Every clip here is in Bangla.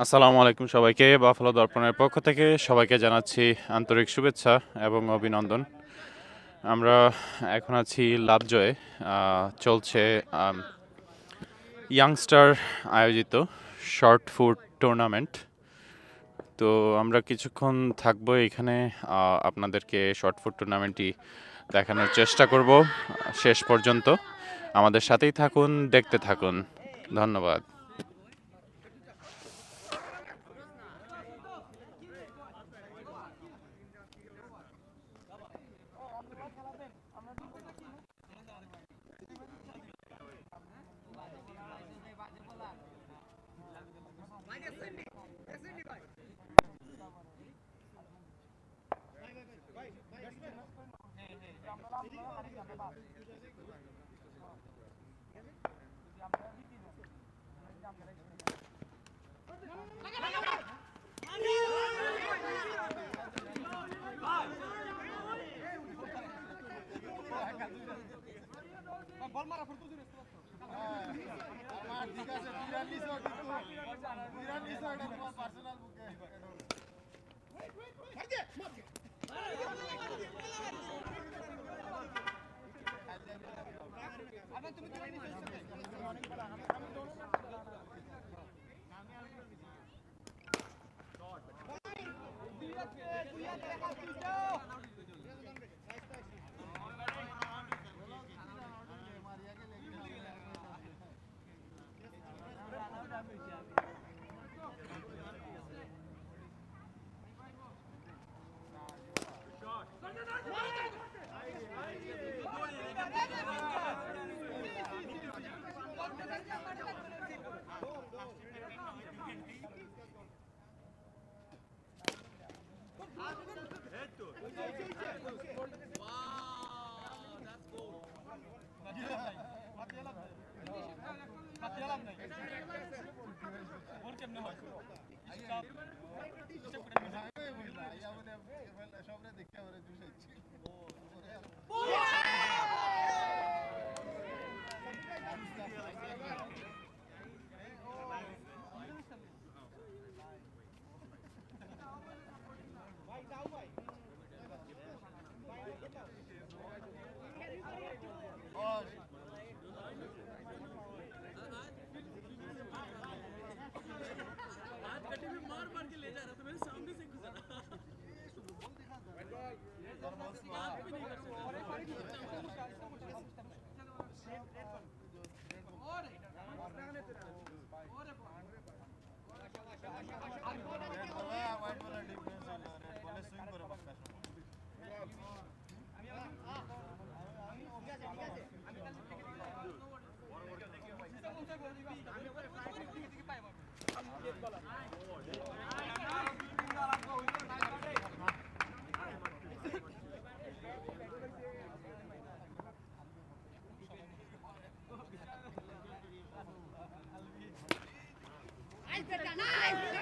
আসসালামু আলাইকুম সবাইকে। বাফালো দর্পণের পক্ষ থেকে সবাইকে জানাচ্ছি আন্তরিক শুভেচ্ছা এবং অভিনন্দন। আমরা এখন আছি লাভজয়ে চলছে ইয়াংস্টার আয়োজিত শর্ট ফুড টুর্নামেন্ট। তো আমরা কিছুক্ষণ থাকব এখানে আপনাদেরকে শর্ট ফুড টুর্নামেন্টটি দেখানোর চেষ্টা করব শেষ পর্যন্ত। আমাদের সাথেই থাকুন, দেখতে থাকুন। ধন্যবাদ। Nein, bitte, nein!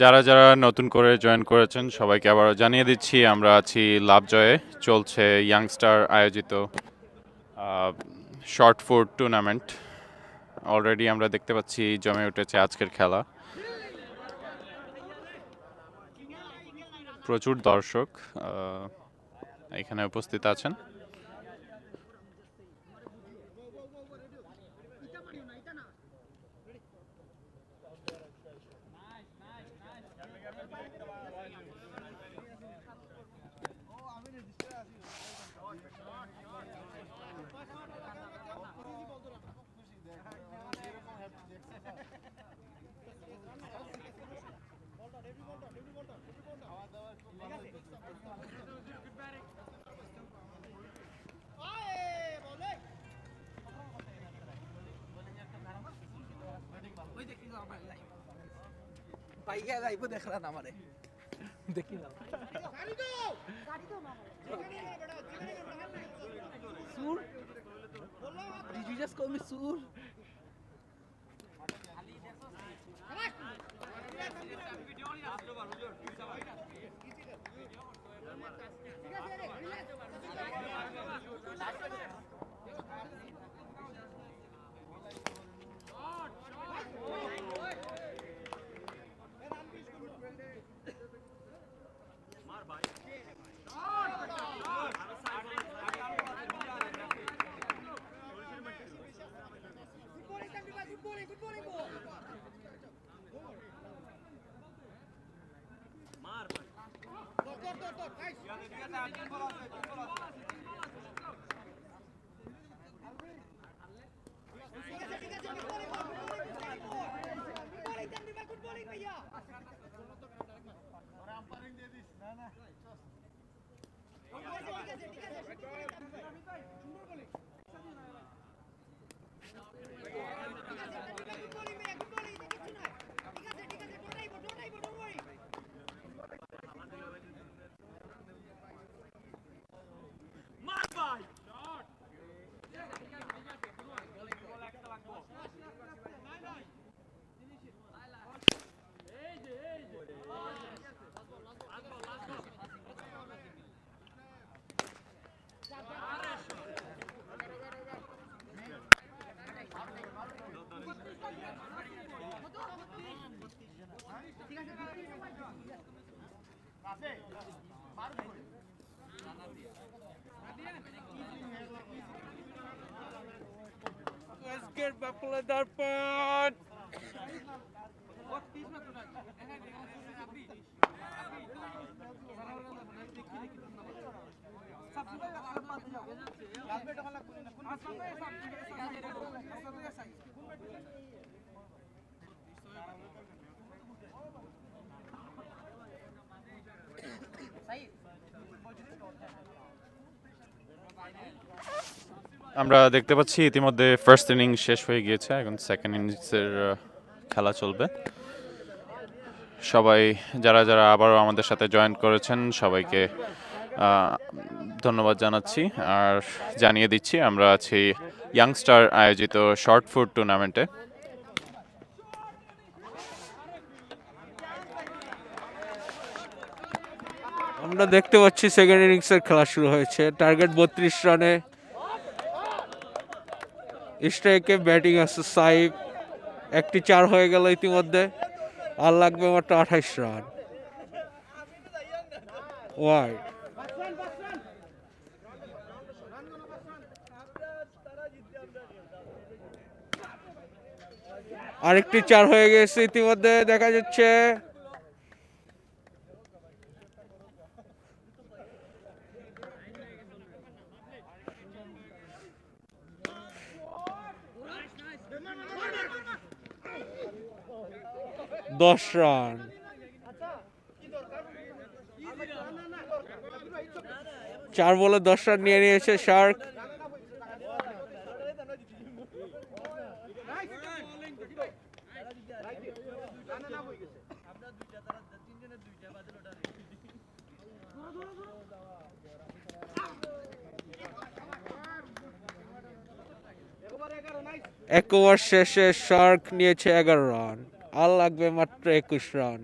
যারা যারা নতুন করে জয়েন করেছেন, সবাইকে আবারও জানিয়ে দিচ্ছি, আমরা আছি লাভজয়ে চলছে ইয়াংস্টার আয়োজিত শর্ট ফুড টুর্নামেন্ট অলরেডি আমরা দেখতে পাচ্ছি জমে উঠেছে আজকের খেলা। প্রচুর দর্শক এখানে উপস্থিত আছেন। কে যাইব দেখরা না মারে দেখি না। গাড়ি দো গাড়ি দো মামা সুর। বললাম আপনি ডিড ইউ জাস্ট কল ঠিক আছে ঠিক আছে ঠিক আছে সুর আজকের বাকুলা দর্পণ আমরা দেখতে পাচ্ছি ইতিমধ্যে ফার্স্ট ইনিংস শেষ হয়ে গিয়েছে, এখন সেকেন্ড ইনিংসের খেলা চলবে। সবাই, যারা যারা আবারও আমাদের সাথে জয়েন করেছেন, সবাইকে ধন্যবাদ জানাচ্ছি। আর জানিয়ে দিচ্ছি, আমরা আছি ইয়াংস্টার আয়োজিত শর্ট ফুড টুর্নামেন্টে আমরা দেখতে পাচ্ছি সেকেন্ড ইনিংসের খেলা শুরু হয়েছে। টার্গেট বত্রিশ রানে স্ট্রাইকে, ব্যাটিং আছে সাইব একটি চার হয়ে গেল ইতিমধ্যে। আর লাগবে মাত্র আঠাইশ রান। ওয়াইড আরেকটি চার হয়ে গেছে ইতিমধ্যে, দেখা যাচ্ছে। দশ রান। চার বলে দশ রান নিয়ে নিয়েছে শার্ক। এক ওভার শেষে শার্ক নিয়েছে এগারো রান। আর লাগবে মাত্র একুশ রান।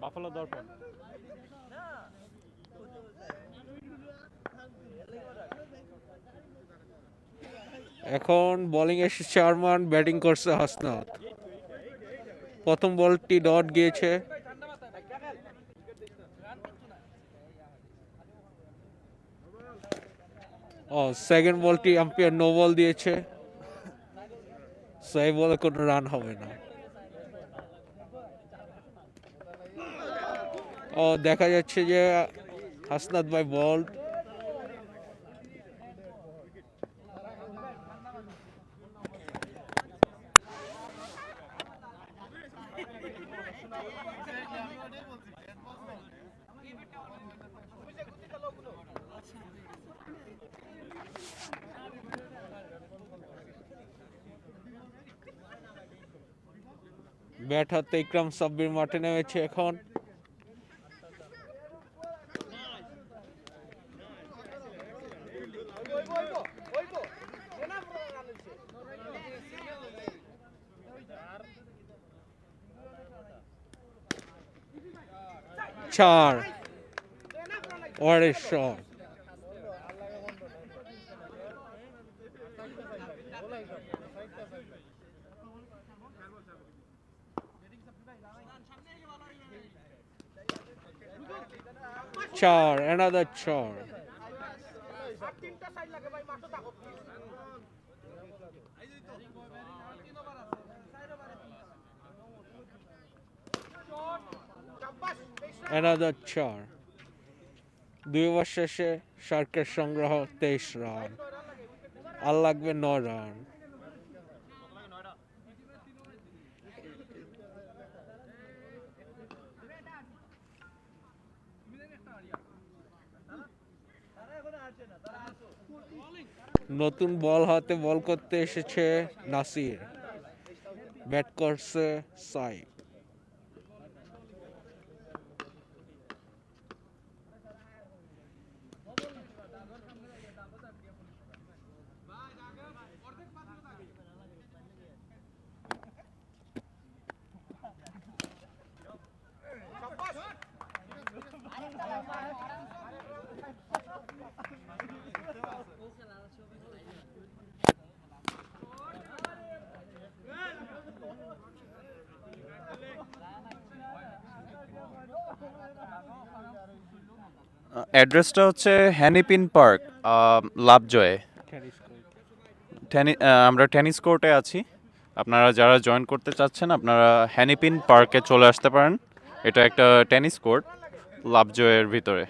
বাফালো এখন বোলিং এসেছে আরমান ব্যাটিং করছে হাসনাত। প্রথম বলটি ডট গিয়েছে। ও সেকেন্ড বলটি আম্পায়ার নো বল দিয়েছে। সেই বলে কোনো রান হবে না। ও, দেখা যাচ্ছে যে হাসনাত ভাই বল ব্যাট হাতে ইকরাম সাব্বির মাঠে নেমেছে এখন চার What a চার another চার another চার দুই ওভার শেষে শার্কের সংগ্রহ তেইশ রান। আর লাগবে ন রান। নতুন বল হাতে বল করতে এসেছে নাসির। ব্যাট করছে সাই অ্যাড্রেসটা হচ্ছে হ্যানিপিন পার্ক লাভজয়ে আমরা টেনিস কোর্টে আছি। আপনারা যারা জয়েন করতে চাচ্ছেন, আপনারা হ্যানিপিন পার্কে চলে আসতে পারেন। এটা একটা টেনিস কোর্ট লাভজয়ের ভিতরে।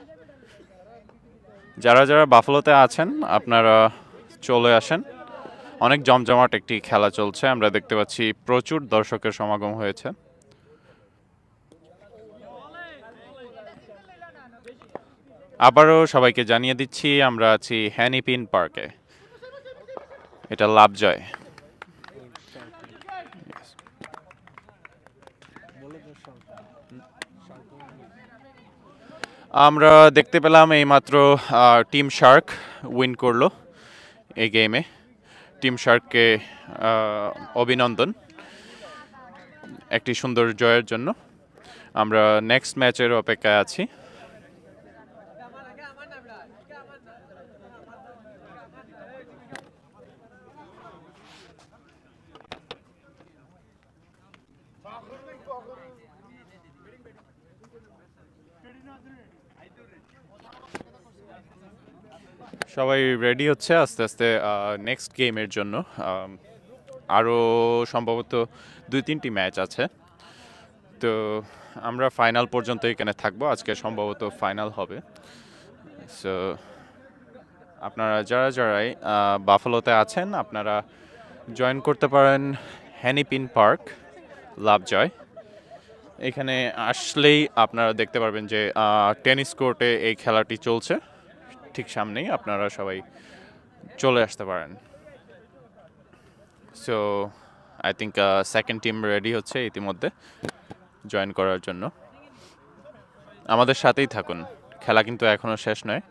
যারা যারা বাফলোতে আছেন, আপনারা চলে আসেন। অনেক জমজমাট একটি খেলা চলছে, আমরা দেখতে পাচ্ছি প্রচুর দর্শকের সমাগম হয়েছে। আবারও সবাইকে জানিয়ে দিচ্ছি, আমরা আছি হ্যানিপিন পার্কে। এটা লাভজয়। আমরা দেখতে পেলাম এইমাত্র টিম শার্ক উইন করল এই গেমে। টিম শার্ককে অভিনন্দন একটি সুন্দর জয়ের জন্য। আমরা নেক্সট ম্যাচের অপেক্ষায় আছি। সবাই রেডি হচ্ছে আস্তে আস্তে নেক্সট গেমের জন্য। আরও সম্ভবত দুই তিনটি ম্যাচ আছে। তো আমরা ফাইনাল পর্যন্ত এখানে থাকব। আজকে সম্ভবত ফাইনাল হবে। সো আপনারা যারা যারাই বাফালোতে আছেন, আপনারা জয়েন করতে পারেন হ্যানিপিন পার্ক লাভজয় এখানে আসলেই আপনারা দেখতে পারবেন যে টেনিস কোর্টে এই খেলাটি চলছে। ঠিক সামনেই আপনারা সবাই চলে আসতে পারেন। So I think second team ready হচ্ছে ইতিমধ্যে জয়েন করার জন্য। আমাদের সাথেই থাকুন। খেলা কিন্তু এখনও শেষ নয়।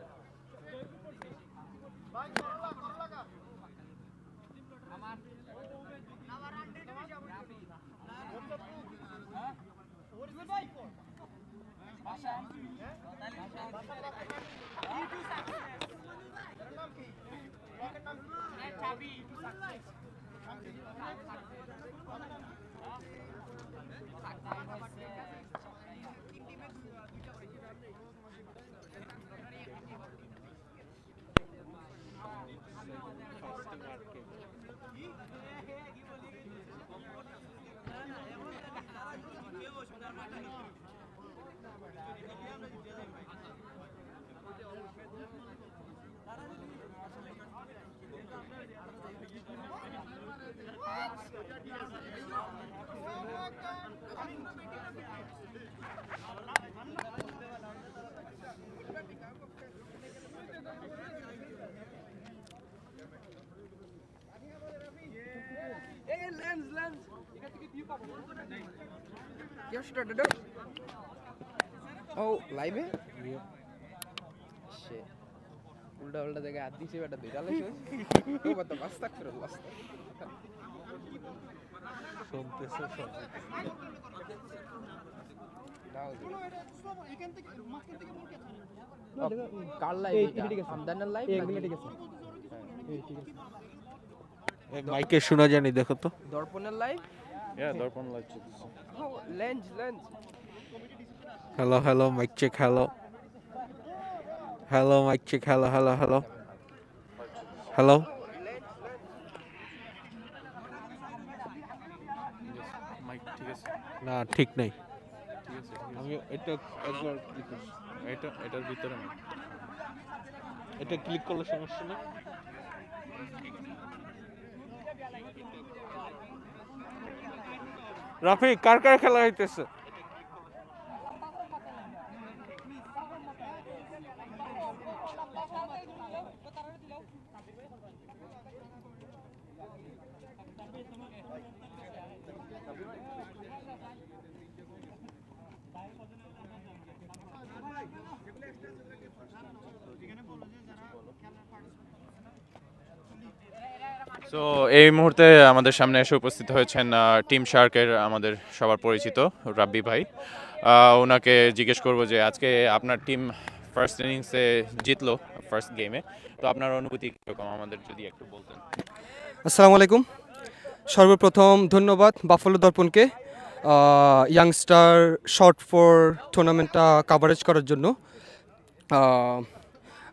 শুনতেছে কার লাইভ আমদানের লাইভ এগুলো ঠিক আছে মাইকে শোনা জানি দেখো তো। দর্পণের লাইভ দর্পণ লাগছে lens lens hello hello mic check hello hello mic check hello hello hello hello ঠিক আছে না ঠিক নেই। ঠিক আছে আমি এটা একবার করছি। এটা এটার ভিতরে না। এটা ক্লিক করলে সমস্যা নেই। রাফি কার কার খেলা হইতেছে? সো এই মুহূর্তে আমাদের সামনে এসে উপস্থিত হয়েছেন টিম শার্কের আমাদের সবার পরিচিত রাব্বি ভাই। ওনাকে জিজ্ঞেস করব যে আজকে আপনার টিম ফার্স্ট ইনিংসে জিতলো ফার্স্ট গেমে তো আপনার অনুভূতি কীরকম? আমাদের যদি একটু বলতেন। আসসালামু আলাইকুম। সর্বপ্রথম ধন্যবাদ বাফলো দর্পণকে ইয়াংস্টার শর্ট ফোর টুর্নামেন্টটা কাভারেজ করার জন্য।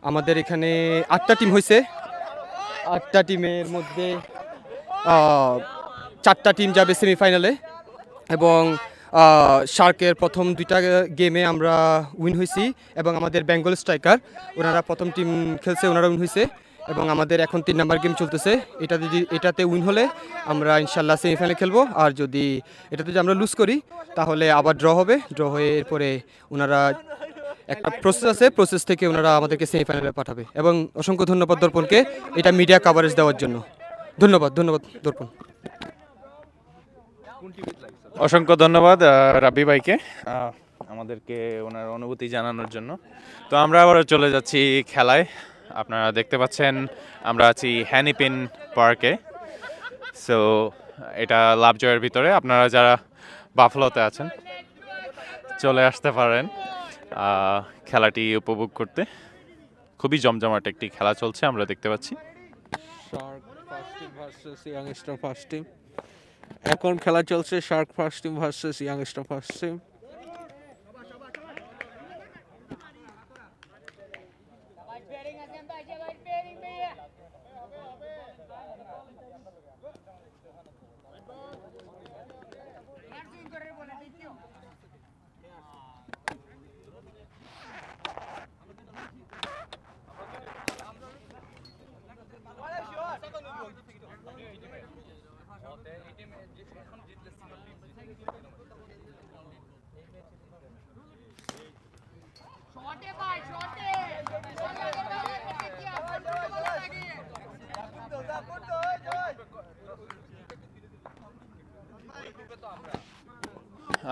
আমাদের এখানে আটটা টিম হয়েছে। আটটা টিমের মধ্যে চারটা টিম যাবে সেমিফাইনালে এবং শার্কের প্রথম দুইটা গেমে আমরা উইন হয়েছি এবং আমাদের বেঙ্গল স্ট্রাইকার, ওনারা প্রথম টিম খেলছে, ওনারা উইন হয়েছে এবং আমাদের এখন তিন নাম্বার গেম চলতেছে। এটা যদি, এটাতে উইন হলে আমরা ইনশাল্লাহ সেমিফাইনালে খেলব। আর যদি, এটাতে যদি আমরা লুজ করি, তাহলে আবার ড্র হবে। ড্র হয়ে এরপরে ওনারা একটা প্রসেস আছে প্রসেস থেকে ওনারা আমাদেরকে সেমিফাইনালে পাঠাবে। এবং অসংখ্য ধন্যবাদ দর্পণকে এটা মিডিয়া কাভারেজ দেওয়ার জন্য। ধন্যবাদ ধন্যবাদ দর্পণ। অসংখ্য ধন্যবাদ রাব্বি ভাইকে আমাদেরকে ওনার অনুভূতি জানানোর জন্য। তো আমরা আবার চলে যাচ্ছি খেলায়। আপনারা দেখতে পাচ্ছেন, আমরা আছি হ্যানিপিন পার্কে। সো এটা লাভজয়ের ভিতরে। আপনারা যারা বাফলোতে আছেন, চলে আসতে পারেন। খেলাটি উপভোগ করতে। খুবই জমজমাট একটি খেলা চলছে, আমরা দেখতে পাচ্ছি। এখন খেলা চলছে shark first team versus youngster first team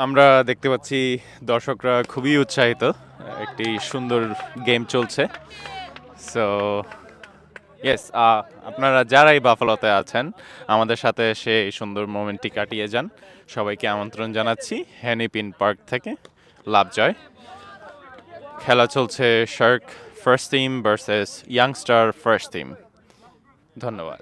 আমরা দেখতে পাচ্ছি দর্শকরা খুবই উৎসাহিত। একটি সুন্দর গেম চলছে। সো ইয়েস আপনারা যারাই বাফালোতে আছেন, আমাদের সাথে এসে এই সুন্দর মোমেন্টটি কাটিয়ে যান। সবাইকে আমন্ত্রণ জানাচ্ছি হ্যানিপিন পার্ক থেকে। লাভ জয়। খেলা চলছে shark first team versus youngster first team ধন্যবাদ।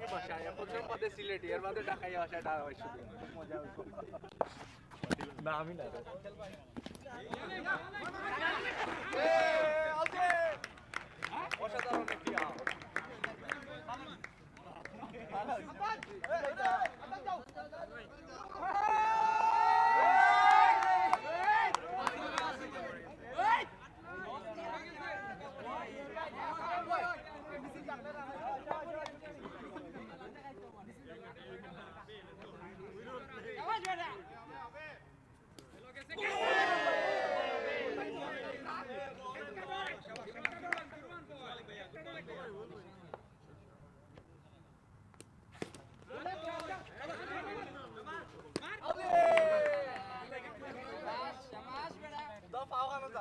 চিটাগাঙ্গের ভাষা এখন সব সিলেটি এর মধ্যে ঢাকাই ভাষা ধারাবাহিক শুধু মজা না আমি না। অসাধারণ একটি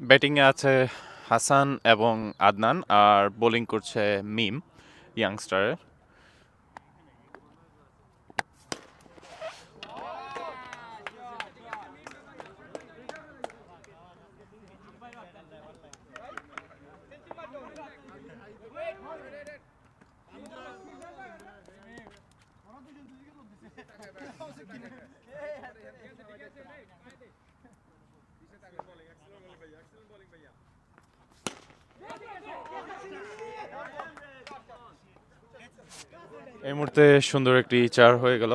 ব্যাটিংয়ে আছে হাসান এবং আদনান আর বোলিং করছে মিম ইয়াংস্টারের মুহূর্তে সুন্দর একটি চার হয়ে গেল।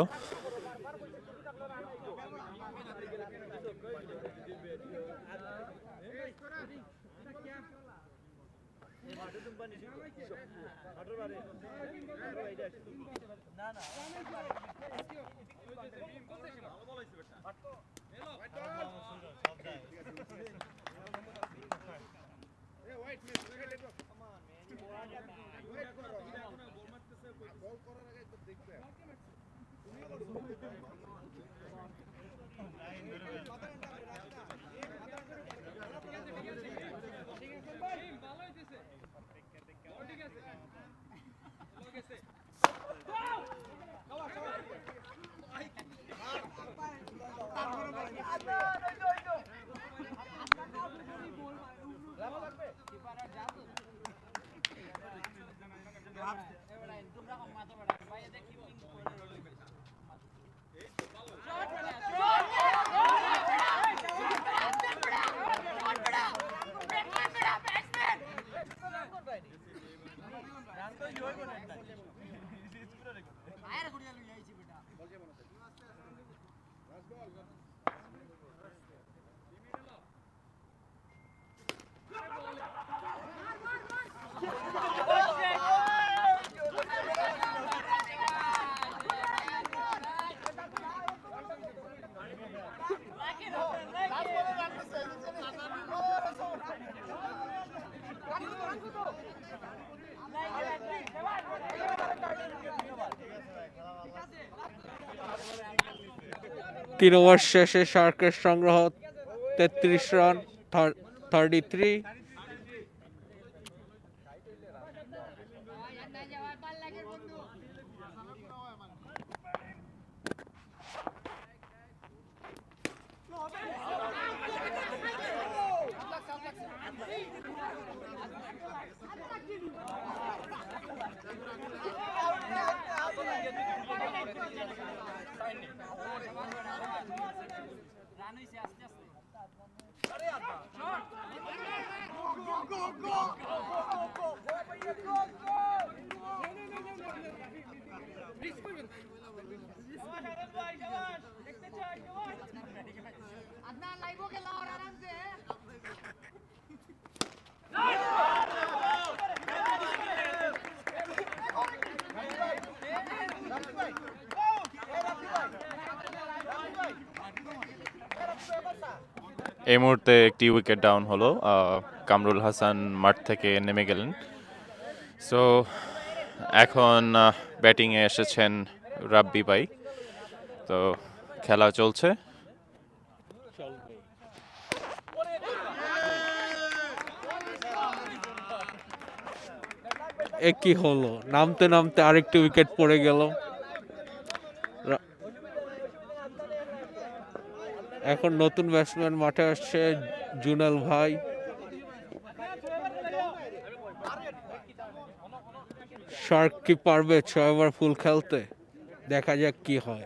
তিন ওভার শেষে শার্কের সংগ্রহ তেত্রিশ রান থার্টি থ্রি এই মুহূর্তে একটি উইকেট ডাউন হলো কামরুল হাসান মাঠ থেকে নেমে গেলেন। সো এখন ব্যাটিংয়ে এসেছেন রাব্বি ভাই। তো, খেলা চলছে। এ কি হলো? নামতে নামতে আরেকটি উইকেট পড়ে গেল। এখন নতুন ব্যাটসম্যান মাঠে আসছে জুনাল ভাই। শার্ক কি পারবে ছয়বার ফুল খেলতে। দেখা যাক কি হয়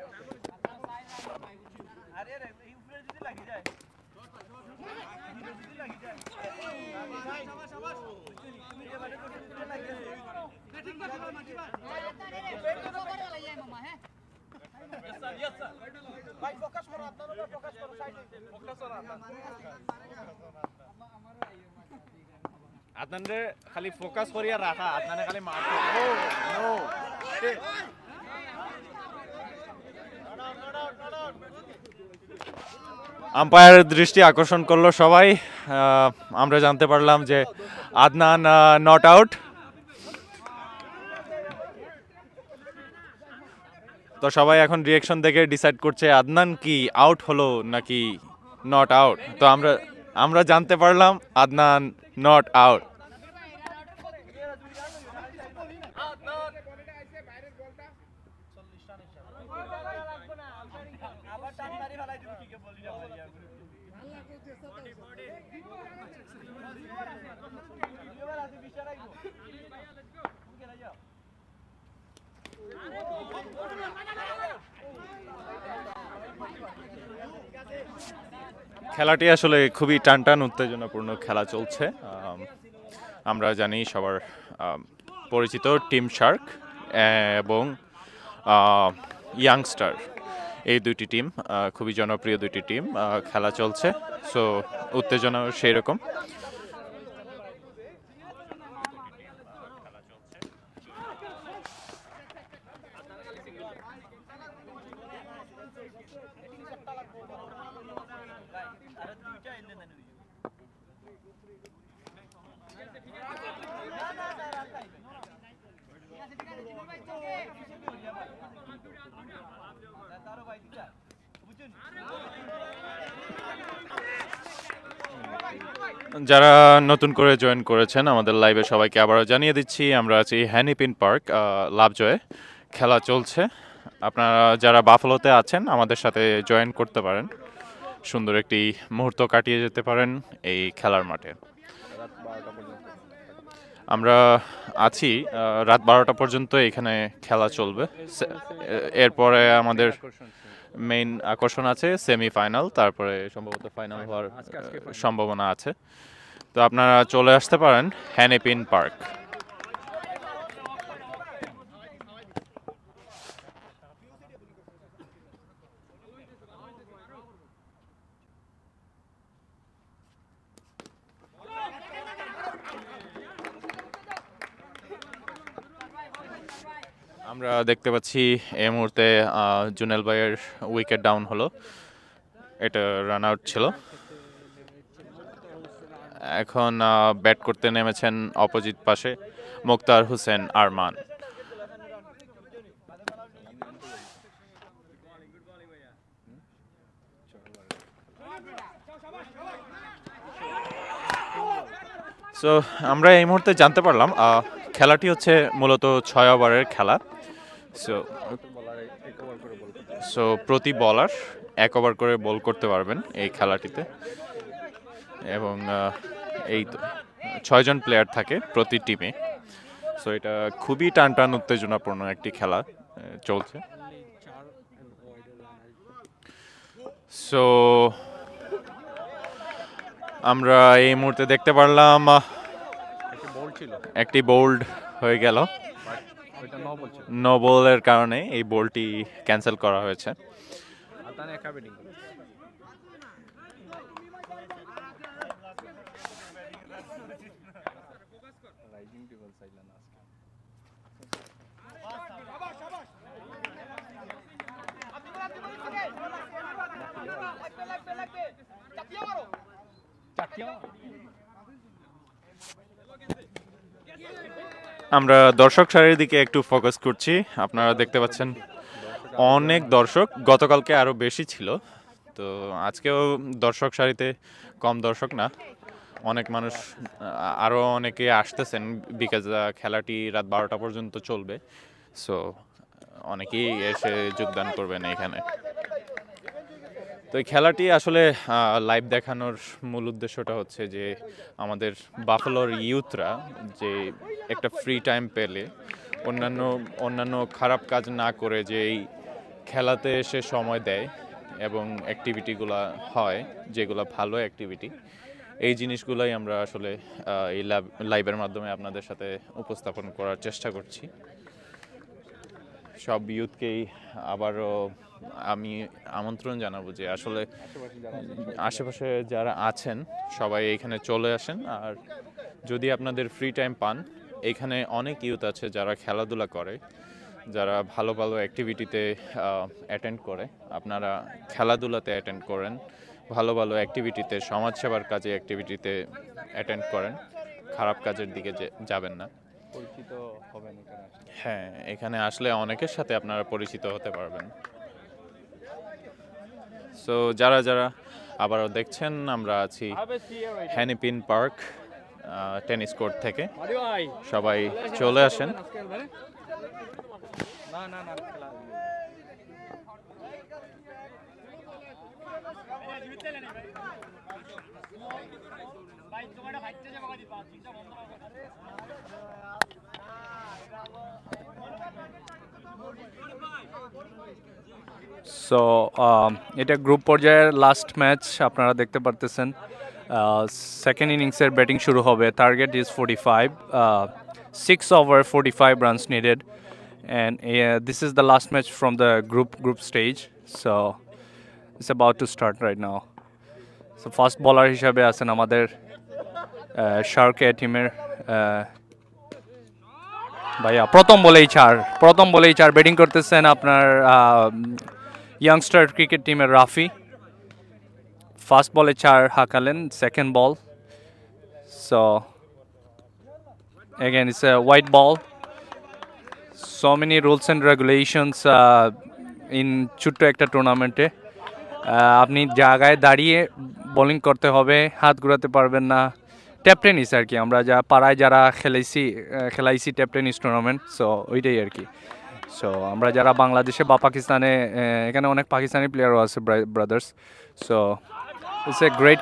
আদনানরে খালি ফোকাস করিয়া রাখা আদনানে খালি মারতে নো আম্পায়ারের দৃষ্টি আকর্ষণ করল সবাই। আমরা জানতে পারলাম যে আদনান নট আউট তো সবাই এখন রিয়েকশন দেখে ডিসাইড করছে আদনান কি আউট হলো নাকি নট আউট তো আমরা আমরা জানতে পারলাম আদনান নট আউট খেলাটি আসলে খুবই টান টান উত্তেজনাপূর্ণ খেলা চলছে। আমরা জানি সবার পরিচিত টিম শার্ক এবং ইয়াংস্টার। এই দুইটি টিম খুবই জনপ্রিয় দুইটি টিম খেলা চলছে। সো, উত্তেজনাও সেই রকম যারা নতুন করে জয়েন করেছেন, আমাদের লাইভে সবাইকে আবারও জানিয়ে দিচ্ছি, আমরা আছি হ্যানিপিন পার্ক লাভজয়ে খেলা চলছে। আপনারা যারা বাফলোতে আছেন, আমাদের সাথে জয়েন করতে পারেন। সুন্দর একটি মুহূর্ত কাটিয়ে যেতে পারেন এই খেলার মাঠে। আমরা আছি রাত বারোটা পর্যন্ত এখানে খেলা চলবে। এরপরে আমাদের মেইন আকর্ষণ আছে সেমিফাইনাল তারপরে সম্ভবত ফাইনাল হওয়ার সম্ভাবনা আছে। তো আপনারা চলে আসতে পারেন হ্যানিপিন পার্ক আমরা দেখতে পাচ্ছি এই মুহূর্তে জুনেল ভাইয়ের উইকেট ডাউন হলো। এটা রান আউট ছিল। এখন ব্যাট করতে নেমেছেন অপোজিট পাশে মুক্তার হোসেন আরমান। সো আমরা এই মুহূর্তে জানতে পারলাম খেলাটি হচ্ছে মূলত ছয় ওভারের খেলা। সো সো প্রতি বলার এক ওভার করে বল করতে পারবেন এই খেলাটিতে। এবং এই ছয়জন প্লেয়ার থাকে প্রতি টিমে সো এটা খুবই টান টান উত্তেজনাপূর্ণ একটি খেলা চলছে। সো আমরা এই মুহূর্তে দেখতে পারলাম একটা বোল্ড হয়ে গেল। ন নো বলের কারণে এই বলটি ক্যান্সেল করা হয়েছে আর তানে একা ব্যাটিং করে রাইজিং টেবল চাইলেন আজকে আমরা দর্শক সারির দিকে একটু ফোকাস করছি। আপনারা দেখতে পাচ্ছেন অনেক দর্শক, গতকালকে আরও বেশি ছিল। তো আজকেও দর্শক সারিতে কম দর্শক না, অনেক মানুষ আরও অনেকে আসতেছেন বিকজ খেলাটি রাত বারোটা পর্যন্ত চলবে। সো অনেকেই এসে যোগদান করবেন এখানে। তো এই খেলাটি আসলে লাইভ দেখানোর মূল উদ্দেশ্যটা হচ্ছে যে, আমাদের বাফালোর ইউথরা যে একটা ফ্রি টাইম পেলে, অন্যান্য অন্যান্য খারাপ কাজ না করে যে এই খেলাতে এসে সময় দেয় এবং অ্যাক্টিভিটিগুলো হয়, যেগুলো ভালো অ্যাক্টিভিটি এই জিনিসগুলোই আমরা আসলে এই লাইভের মাধ্যমে আপনাদের সাথে উপস্থাপন করার চেষ্টা করছি। সব ইউথকেই আবারও আমি আমন্ত্রণ জানাব যে আসলে আশেপাশে যারা আছেন সবাই এখানে চলে আসেন। আর যদি আপনাদের ফ্রি টাইম পান এখানে অনেক ইউথ আছে যারা খেলাধুলা করে যারা ভালো ভালো অ্যাক্টিভিটিতে অ্যাটেন্ড করে। আপনারা খেলাধুলাতে অ্যাটেন্ড করেন ভালো ভালো অ্যাক্টিভিটিতে সমাজসেবার কাজে অ্যাক্টিভিটিতে অ্যাটেন্ড করেন। খারাপ কাজের দিকে যাবেন না। পরিচিত হবেন এখানে হ্যাঁ এখানে আসলে অনেকের সাথে আপনারা পরিচিত হতে পারবেন। সো যারা যারা আবারও দেখছেন, আমরা আছি হ্যানিপিন পার্ক টেনিস কোর্ট থেকে। সবাই চলে আসেন। না খেলা সো এটা গ্রুপ পর্যায়ের লাস্ট ম্যাচ আপনারা দেখতে পারতেছেন। সেকেন্ড ইনিংসের ব্যাটিং শুরু হবে। Target is forty five six over forty five runs needed and this is the last match from the group group stage so it's about to start right now so first bowler হিসাবে আছেন আমাদের শার্কে টিমের ভাইয়া। প্রথম বলেই চার প্রথম বলেই চার ব্যাটিং করতেছেন আপনার ইয়াংস্টার ক্রিকেট টিমের রাফি ফার্স্ট বলে চার হাঁকালেন second ball so a white ball. So many rules and regulations uh, in ছোট্ট একটা টুর্নামেন্টে আপনি জায়গায় দাঁড়িয়ে বোলিং করতে হবে হাত ঘুরাতে পারবেন না ট্যাপ টেনিস আর কি আমরা যা পাড়ায় যারা খেলেছি খেলাইছি ট্যাপ টেনিস টুর্নামেন্ট সো ওইটাই আর কি সো আমরা যারা বাংলাদেশে বা পাকিস্তানে এখানে অনেক পাকিস্তানি প্লেয়ারও আছে brothers so it's a great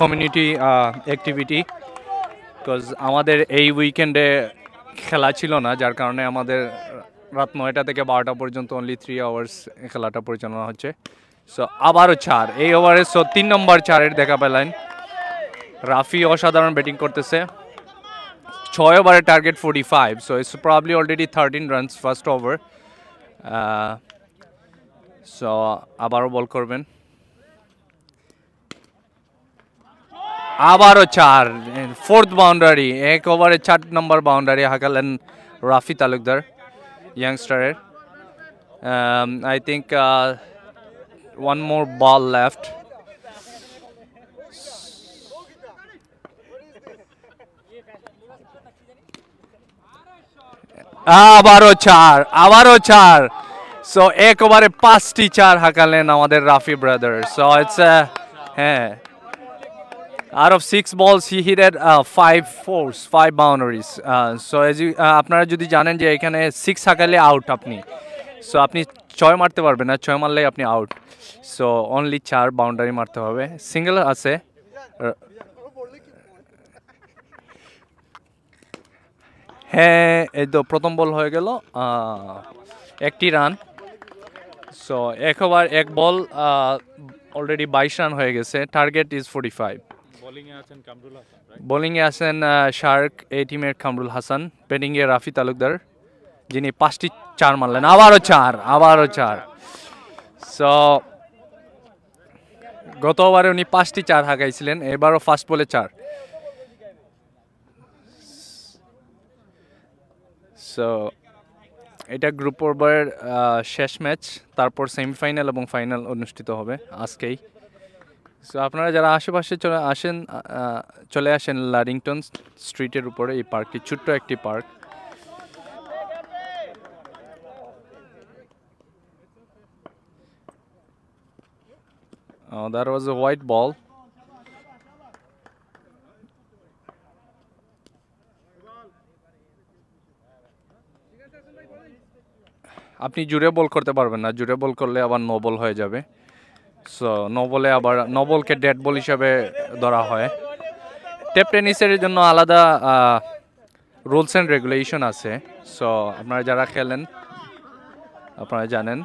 community activity because আমাদের এই উইকেন্ডে খেলা ছিল না, যার কারণে আমাদের রাত নয়টা থেকে বারোটা পর্যন্ত অনলি থ্রি আওয়ার্স খেলাটা পরিচালনা হচ্ছে। সো আবারও চার। এই ওভারে সো তিন নম্বর চারের দেখা পেলেন রাফি অসাধারণ ব্যাটিং করতেছে। ছয় ওভারে target forty five so it's probably already thirteen runs first over so আবারও বল করবেন। আবারও চার ফোর্থ বাউন্ডারি এক ওভারে চার নম্বর বাউন্ডারি হাঁকালেন Rafi Talukdar ইয়াংস্টারের I think one more ball left আবারও চার আবারও চার। সো এক ওভারে পাঁচটি চার হাঁকালেন আমাদের রাফি ব্রাদার সো ইটস হ্যাঁ। Out of six balls he hit at uh, five fours five boundaries uh, uh, আপনারা যদি জানেন যে এখানে সিক্স হাঁকালে আউট আপনি। সো আপনি ছয় মারতে পারবেন না ছয় মারলেই আপনি আউট সো অনলি চার বাউন্ডারি মারতে হবে। সিঙ্গেল আছে। হ্যাঁ এই তো প্রথম বল হয়ে গেল একটি রান। সো এক ওভার এক বল অলরেডি বাইশ রান হয়ে গেছে। টার্গেট ইজ ফোর্টি ফাইভ বোলিংয়ে আছেন শার্ক এই টিমের কামরুল হাসান। ব্যাটিংয়ে রাফি তালুকদার যিনি পাঁচটি চার মারলেন। আবারও চার আবারও চার। সো গত ওভারে উনি পাঁচটি চার হাঁকাইছিলেন এবারও ফার্স্ট বলে চার। সো এটা গ্রুপ পর্বের শেষ ম্যাচ তারপর সেমিফাইনাল এবং ফাইনাল অনুষ্ঠিত হবে আজকেই সো আপনারা যারা আশেপাশে চলে আসেন চলে আসেন লারিংটন স্ট্রিটের উপরে এই পার্কটি ছোট্ট একটি park Uh, that was a white ball. আপনি জুড়ে বল করতে পারবেন না। জুড়ে বল করলে আবার নো বল হয়ে যাবে। সো নো বলে আবার নো বলকে ডেড বল হিসাবে ধরা হয়। টেপ টেনিসের জন্য আলাদা রুলস অ্যান্ড রেগুলেশন আছে। সো আপনারা যারা খেলেন, আপনারা জানেন।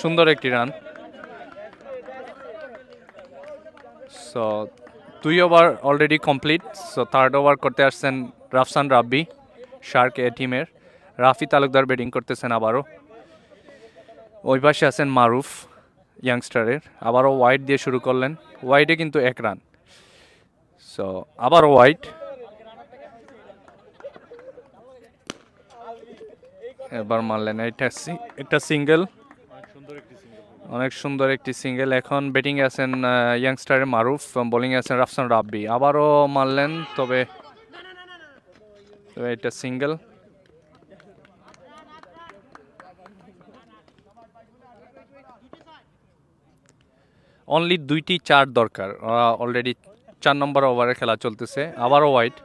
সুন্দর একটি রান সো দুই over already complete so third over করতে আসছেন রাফসান রাব্বি শার্ক এ টিমের রাফি তালুকদার ব্যাটিং করতেছেন আবারও। ওই পাশে আছেন মারুফ ইয়াংস্টারের আবারও ওয়াইড দিয়ে শুরু করলেন। ওয়াইডে কিন্তু এক রান সো আবারও ওয়াইড এবার মারলেন, এটা একটা সিঙ্গেল অনেক সুন্দর একটি সিঙ্গেল। এখন ব্যাটিং আছেন ইয়াংস্টারের মারুফ বোলিং আছেন রাফসান রাব্বি। আবারও মারলেন, তবে তবে এটা সিঙ্গেল অনলি দুইটি চার দরকার। অলরেডি চার নম্বর ওভারে খেলা চলতেছে। আবারও হোয়াইট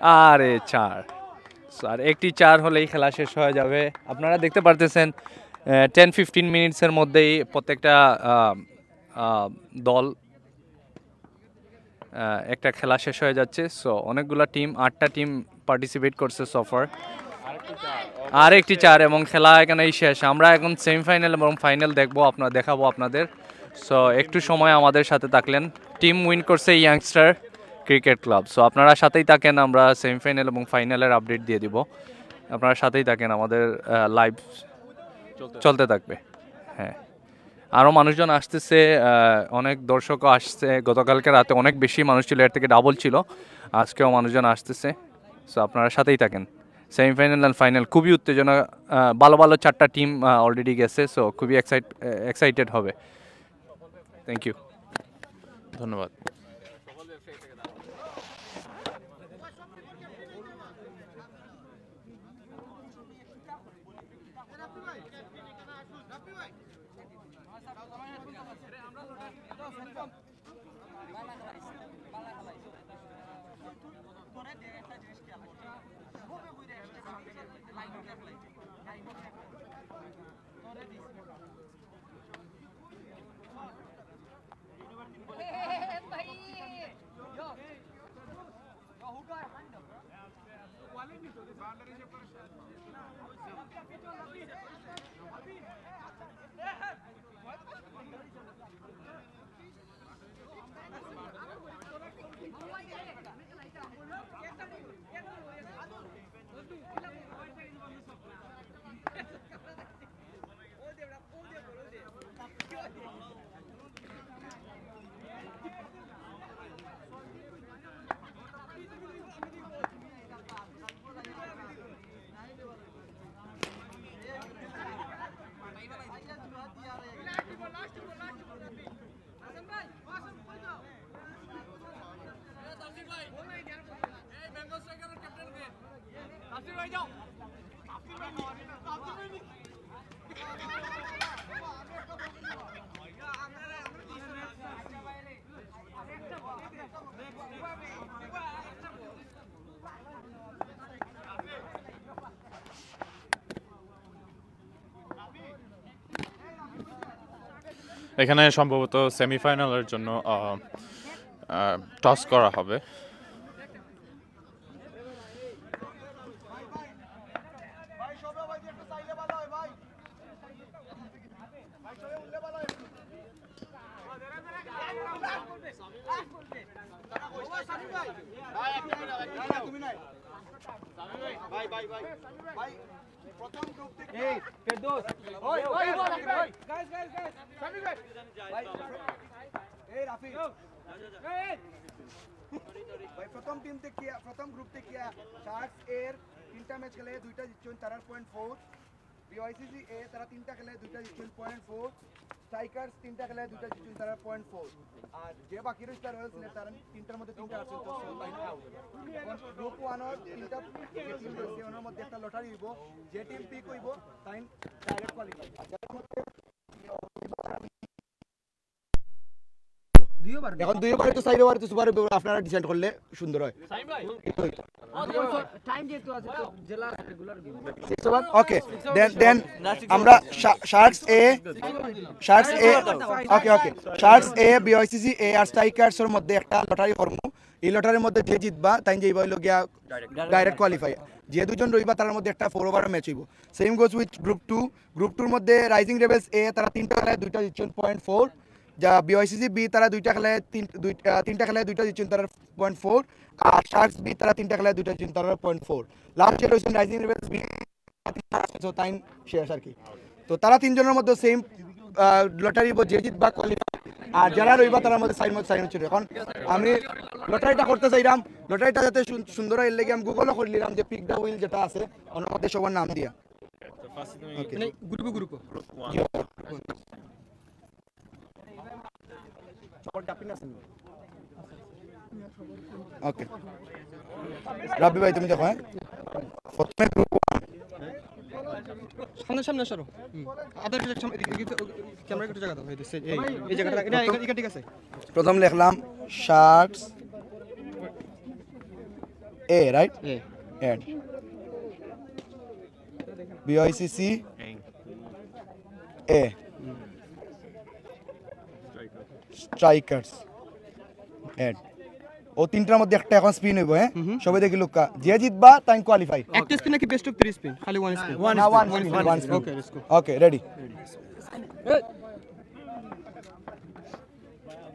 আরে চার। আর একটি চার হলেই খেলা শেষ হয়ে যাবে। আপনারা দেখতে পারতেছেন টেন ফিফটিন মিনিটসের মধ্যেই প্রত্যেকটা দল একটা খেলা শেষ হয়ে যাচ্ছে। সো অনেকগুলো টিম আটটা টিম পার্টিসিপেট করছে সফর আর একটি চার এবং খেলা এখানেই শেষ। আমরা এখন সেমিফাইনাল এবং ফাইনাল দেখব আপনার দেখাবো আপনাদের। সো একটু সময় আমাদের সাথে থাকলেন। টিম উইন করছে ইয়াংস্টার ক্রিকেট ক্লাব। সো আপনারা সাথেই থাকেন আমরা সেমিফাইনাল এবং ফাইনালের আপডেট দিয়ে দিব। আপনারা সাথেই থাকেন আমাদের লাইভ চলতে থাকবে। হ্যাঁ। আরও মানুষজন আসতেছে অনেক দর্শকও আসছে। গতকালকে রাতে অনেক বেশি মানুষ ছিল এর থেকে ডাবল ছিল। আজকেও মানুষজন আসতেছে। সো আপনারা সাথেই থাকেন। সেমিফাইনাল অ্যান্ড ফাইনাল খুবই উত্তেজনা ভালো ভালো চারটা টিম অলরেডি গেছে। সো খুবই এক্সাইট এক্সাইটেড হবে। থ্যাংক ইউ ধন্যবাদ। এখানে সম্ভবত সেমিফাইনালের জন্য টস করা হবে ভাই প্রথম টিম থেকে প্রথম গ্রুপ থেকে শার্টস এর তিনটা ম্যাচ খেলে দুইটা জিতছেন তারা পয়েন্ট ফোর বিওয়াইসিসি এ তারা তিনটা খেলে দুইটা জিতছেন পয়েন্ট ফোর স্ট্রাইকার্স তিনটা খেলে দুইটা জিতছেন তারা পয়েন্ট ফোর আর যে বাকি রয়েছে রয়্যাল সিলেট তারা তিনটার মধ্যে তিনটা আছে তো গ্রুপ ওয়ানের তিনটা যে টিম রয়েছে ওনার মধ্যে একটা লটারি হইব যে টিম পিক হইব তাই ডাইরেক্ট কোয়ালিফাই এখন দুই ওভারে তো চার ওভারে তো সুপার আপনারা ডিসাইড করলে সুন্দর হয়। ওকে দেন দেন আমরা shirts A shirts A okay okay shirts A BOICC A R strikers এর মধ্যে একটা লটারি করব এই লটারির মধ্যে যে জিতবা তাই যে হইল গিয়া ডাইরেক্ট কোয়ালিফাই যে দুজন রইবা তার মধ্যে একটা ফোর ওভার ম্যাচ হইব। Same goes with group two group টুর মধ্যে রাইজিং রেবেলস এ তারা তিনটা খেলায় দুইটা জিতছেন পয়েন্ট ফোর যা বিওআইসিসি বি তারা দুইটা খেলায় তিন তিনটা খেলায় দুইটা জিতছেন তারা পয়েন্ট ফোর আর শার্কস বি তারা তিনটা খেলায় দুইটা জিতছেন তারা পয়েন্ট ফোর লাস্ট যে রয়েছেন রাইজিং রেবেলস বি তাই শেষ আর কি। তো তারা তিনজনের মধ্যে সেম লটারি যে জিতবা কোয়ালিফাই আর যারা রইবা তার মধ্যে সাইন মধ্যে সাইন হচ্ছে। এখন আমি লটারিটা করতে চাইলাম। লটারিটা যাতে সুন্দর এর লেগে আমি গুগলও করে নিলাম যে পিক দ্য উইল যেটা আছে ওনার মধ্যে সবার নাম দিয়া। গ্রুপে গ্রুপে ওকে। রাব্বি ভাই তুমি দেখো হ্যাঁ? প্রথমে গ্রুপ সামনে সামনে সরো। আদার ক্যামেরা একটু জায়গা দাও। এই জায়গাটা এটা এটা ঠিক আছে। প্রথম লিখলাম sharks A right A and BICC A strikers and ও তিনটার মধ্যে একটা এখন স্পিন হইব হ্যাঁ? সবাই দেখি লুকা যে জিতবা তাই কোয়ালিফাই একটা স্পিন নাকি বেস্ট অফ 3 স্পিন খালি one spin one one one spin okay let's go okay ready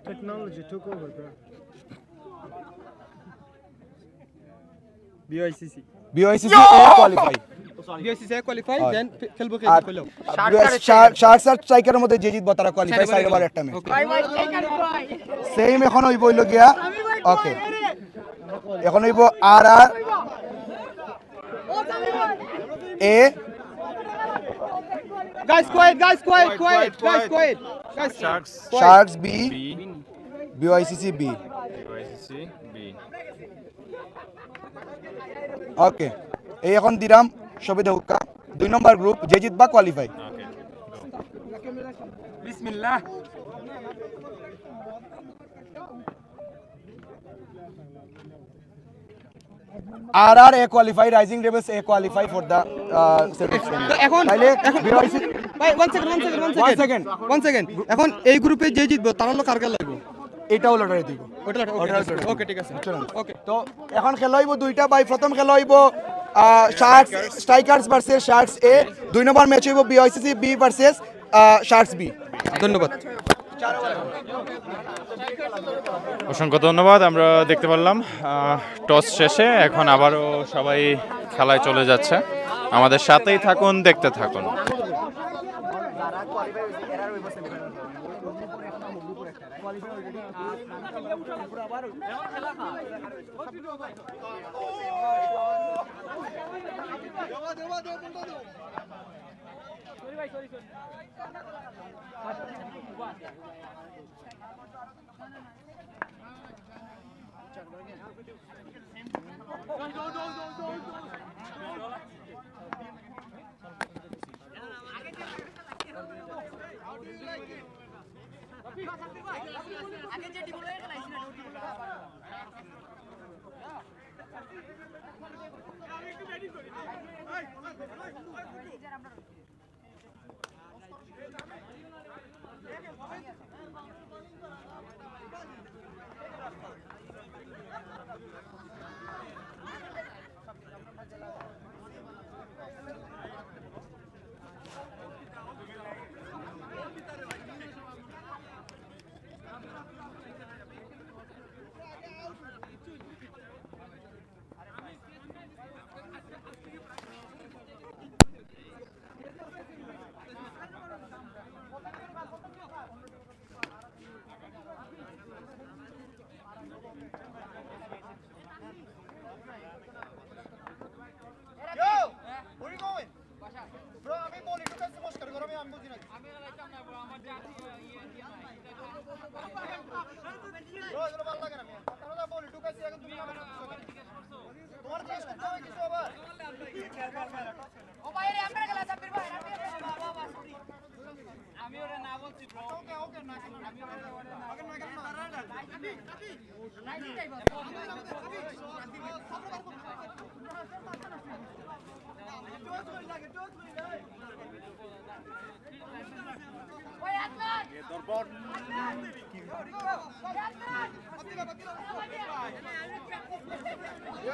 technology took over BICC BICC A qualify BICC qualify then খেলব আর খেলব শার্টস আর স্ট্রাইকারের মধ্যে যে জিতবা তারা কোয়ালিফাই সাইড ওভার একটা ম্যাচ সেম এখন হইব হইল গিয়া। ওকে এখন হইব আর আর এ guys quiet guys quiet quiet guys quiet guys sharks sharks B B BOICC B OICC okay এই এখন দিলাম সবিতা হুক্কা দুই নম্বর গ্রুপ যে জিতবা কোয়ালিফাই বিসমিল্লাহ। আর আর A qualify rising rebels A qualify for the এখন বিওআইসি ভাই one second one second one second one second এখন এই গ্রুপে যে জিতবো তার হলো কার কার লাগবে? এটাও লটারি দিব। ওটা ওকে লটারি। ওকে ঠিক আছে। চলুন। ওকে তো এখন খেলা হইব দুইটা বাই প্রথম খেলা হইব shirts strikers versus shirts A দুই নম্বর ম্যাচ হইব BICC B versus sharks B ধন্যবাদ। অসংখ্য ধন্যবাদ, আমরা দেখতে পারলাম। টস শেষে, এখন আবারও সবাই খেলায় চলে যাচ্ছে। আমাদের সাথেই থাকুন, দেখতে থাকুন। সরি ভাই সরি সরি Yo,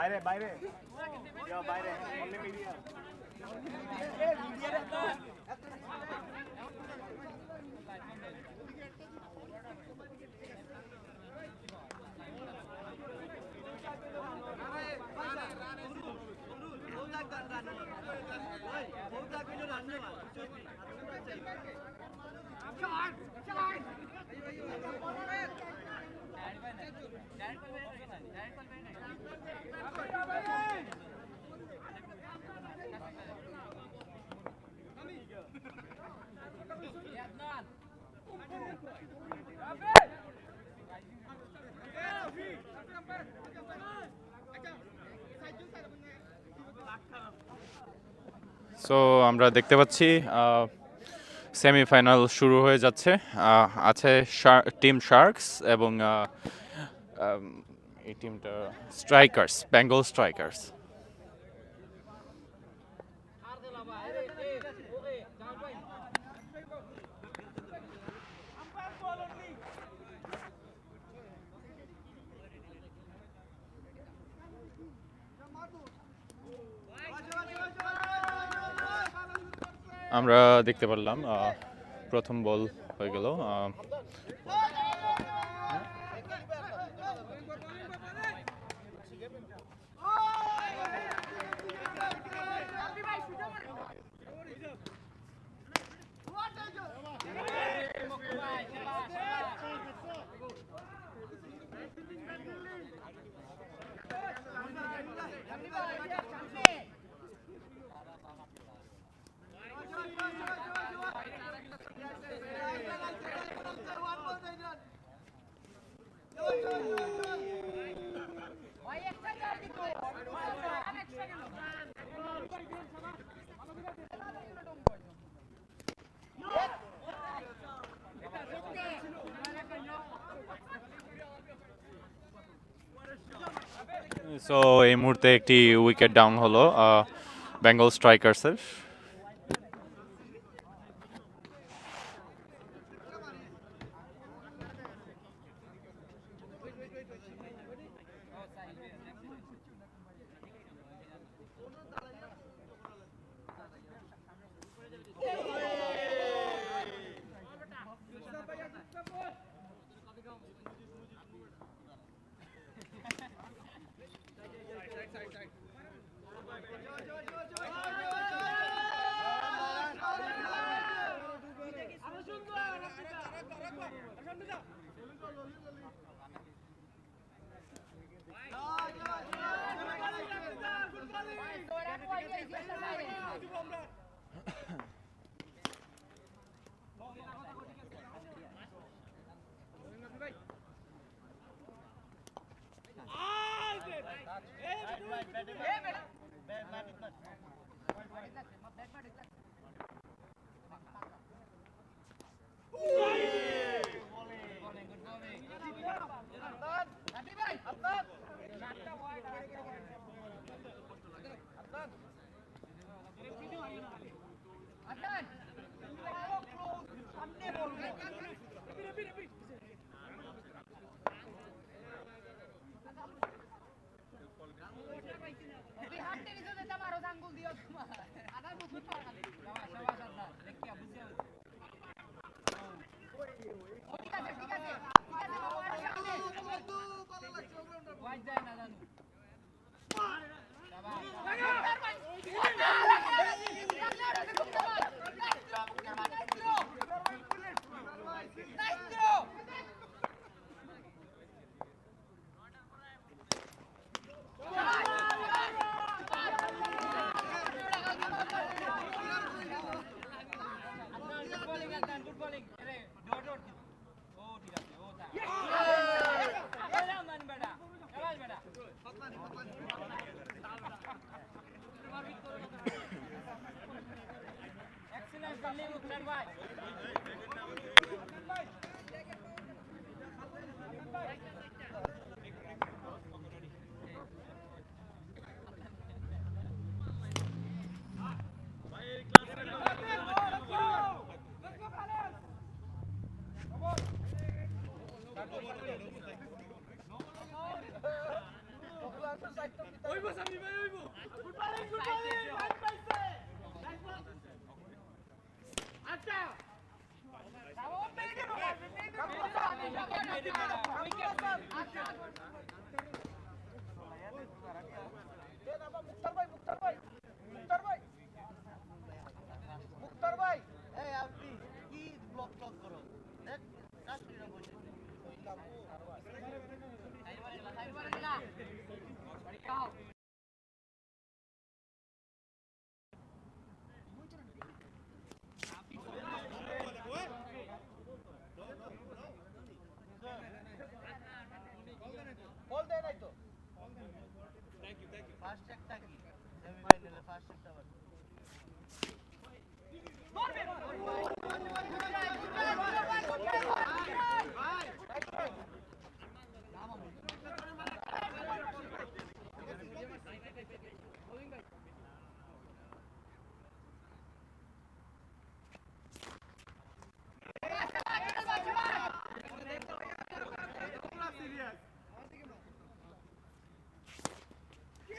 বাইরে বাইরে বাইরে অনলি মিডিয়া সো আমরা দেখতে পাচ্ছি সেমিফাইনাল শুরু হয়ে যাচ্ছে। আছে টিম শার্কস এবং এই টিমটা স্ট্রাইকার্স বেঙ্গল স্ট্রাইকার্স আমরা দেখতে পারলাম প্রথম বল হয়ে গেল সো এই মুহূর্তে একটি উইকেট ডাউন হলো Bengal স্ট্রাইকার্সের Hey, man. Vai, Zé, nadando. Nice throw! Oivo, Sammy, oi, Oivo! Culpa dele, culpa dele! মুক্তার ভাই মুক্তার কি ব্লক ব্লক করো দেখ কাজ serious.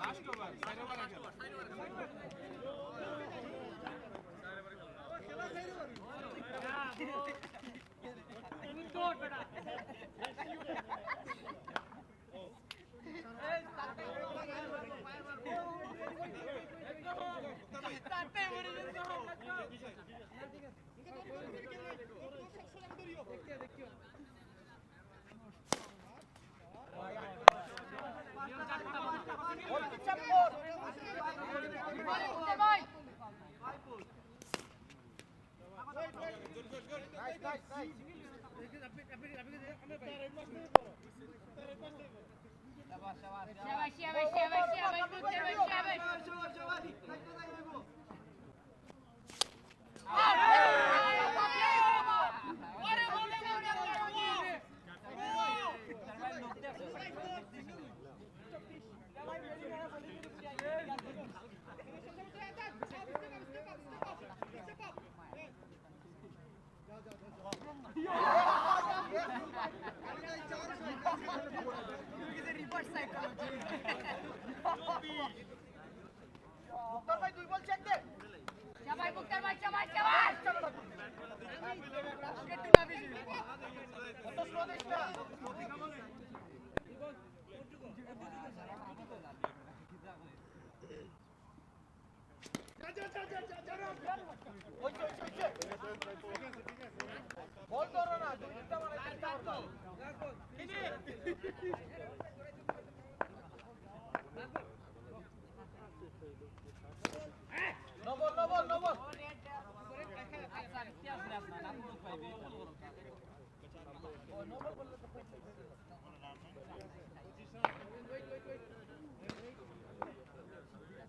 Last of us. Yavaş yavaş yavaş yavaş yavaş yavaş yavaş yavaş yavaş yavaş বল ধরো না দুই তিনটা মানে নবল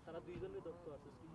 তারা দুইজনের দত্ত আছে।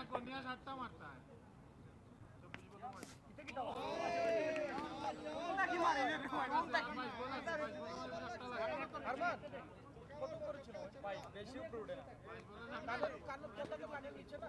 गोंदिया गोंदिया साधता मारता है বেশি প্রোডাক্ট কালো কালো কালো কালো নিচে না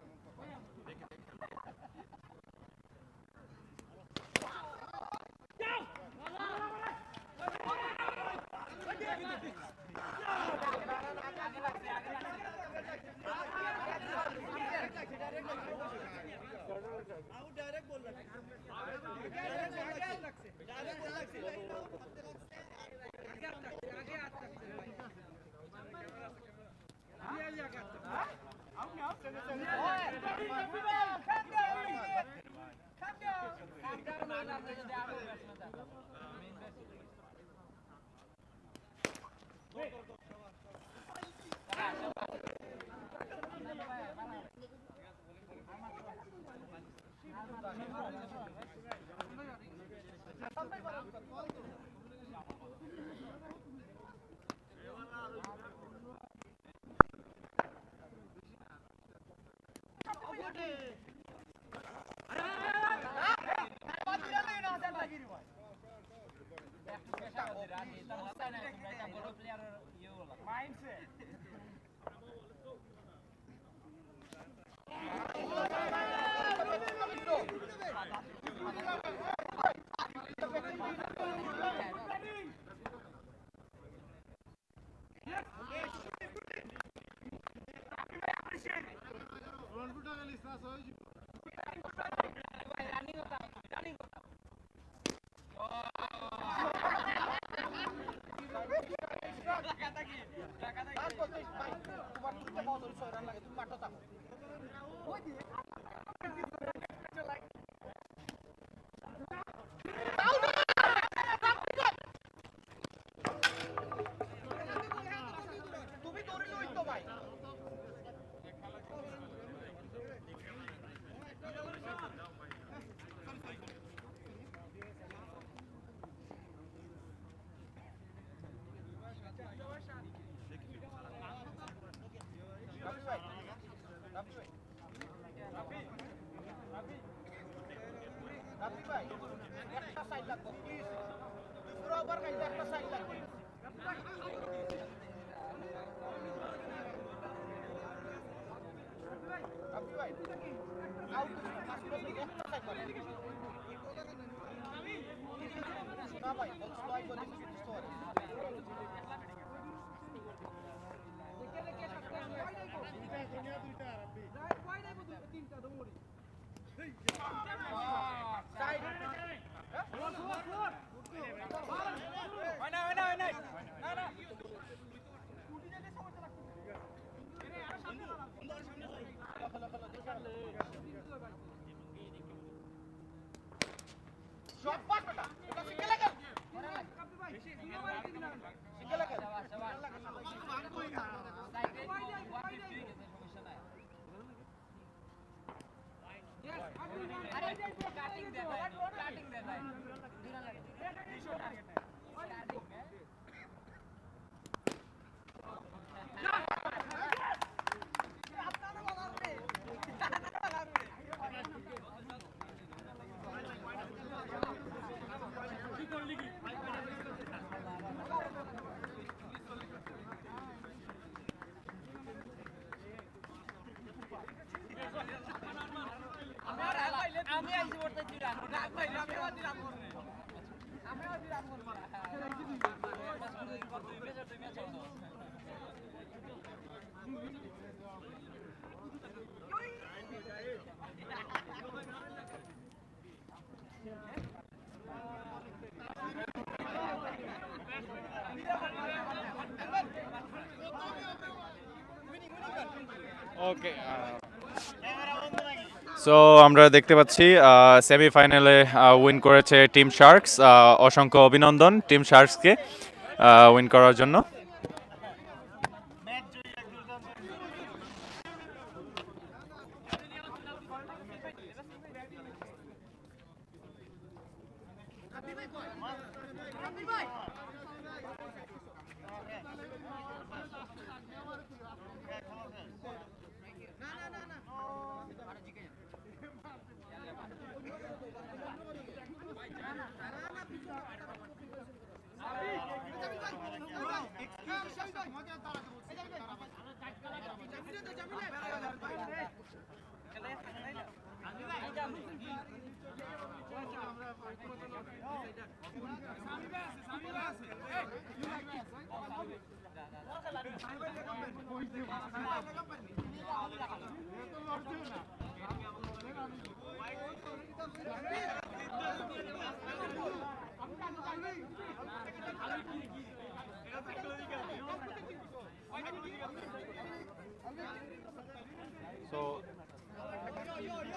Mindset. করার লাগে আউট হবে খবর আছে আপনার ঠিক আছে কে ছিল ওকে সো আমরা দেখতে পাচ্ছি সেমিফাইনালে উইন করেছে টিম শার্কস অসংখ্য অভিনন্দন টিম শার্কসকে উইন করার জন্য।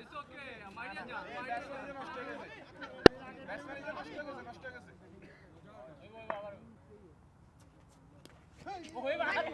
It's okay. Might as well. Best manager, Mashka goes. Mashka goes. Ôi bạn.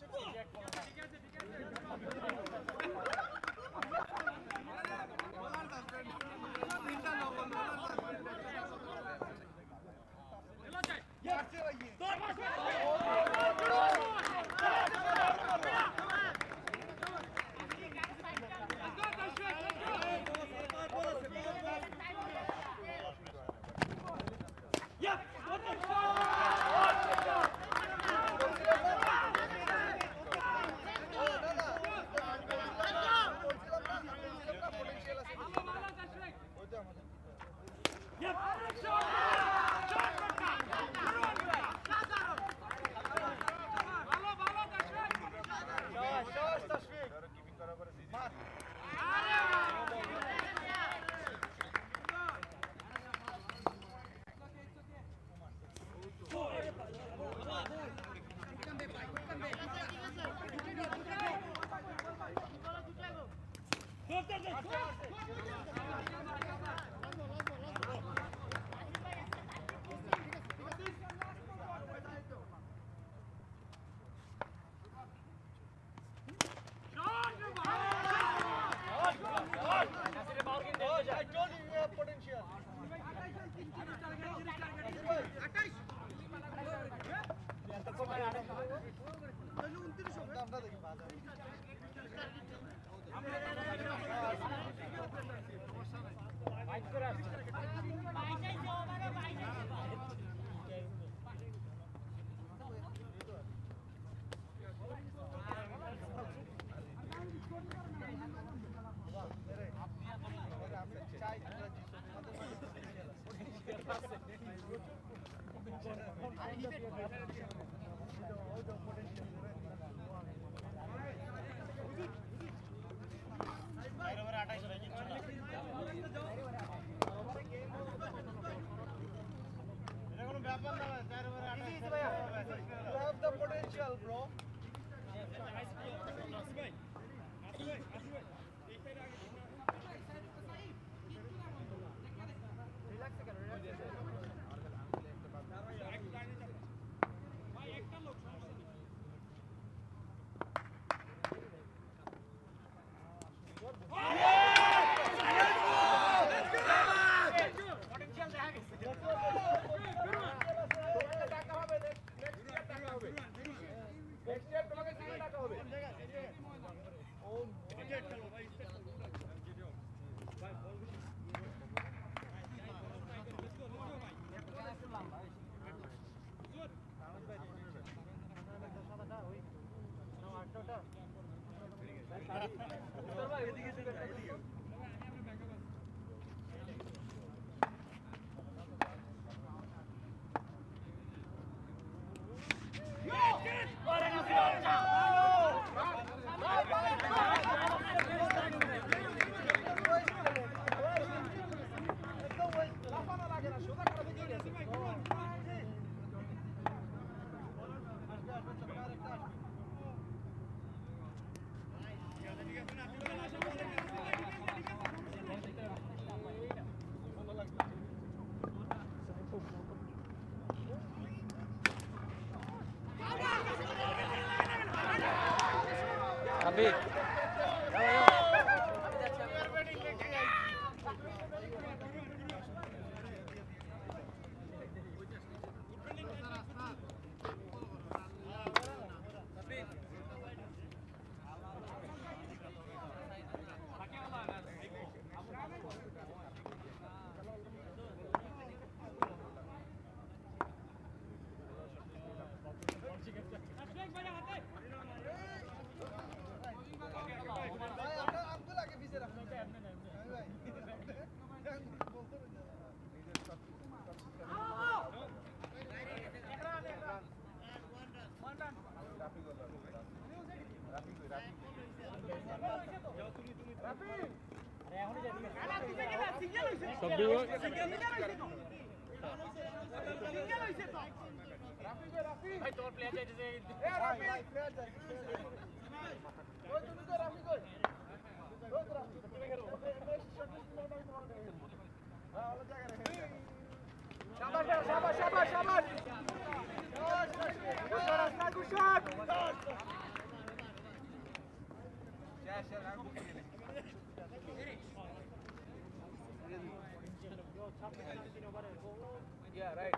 Patrick, Jack. 可以 Dobiło? Ah, olha a cara. Yeah, right.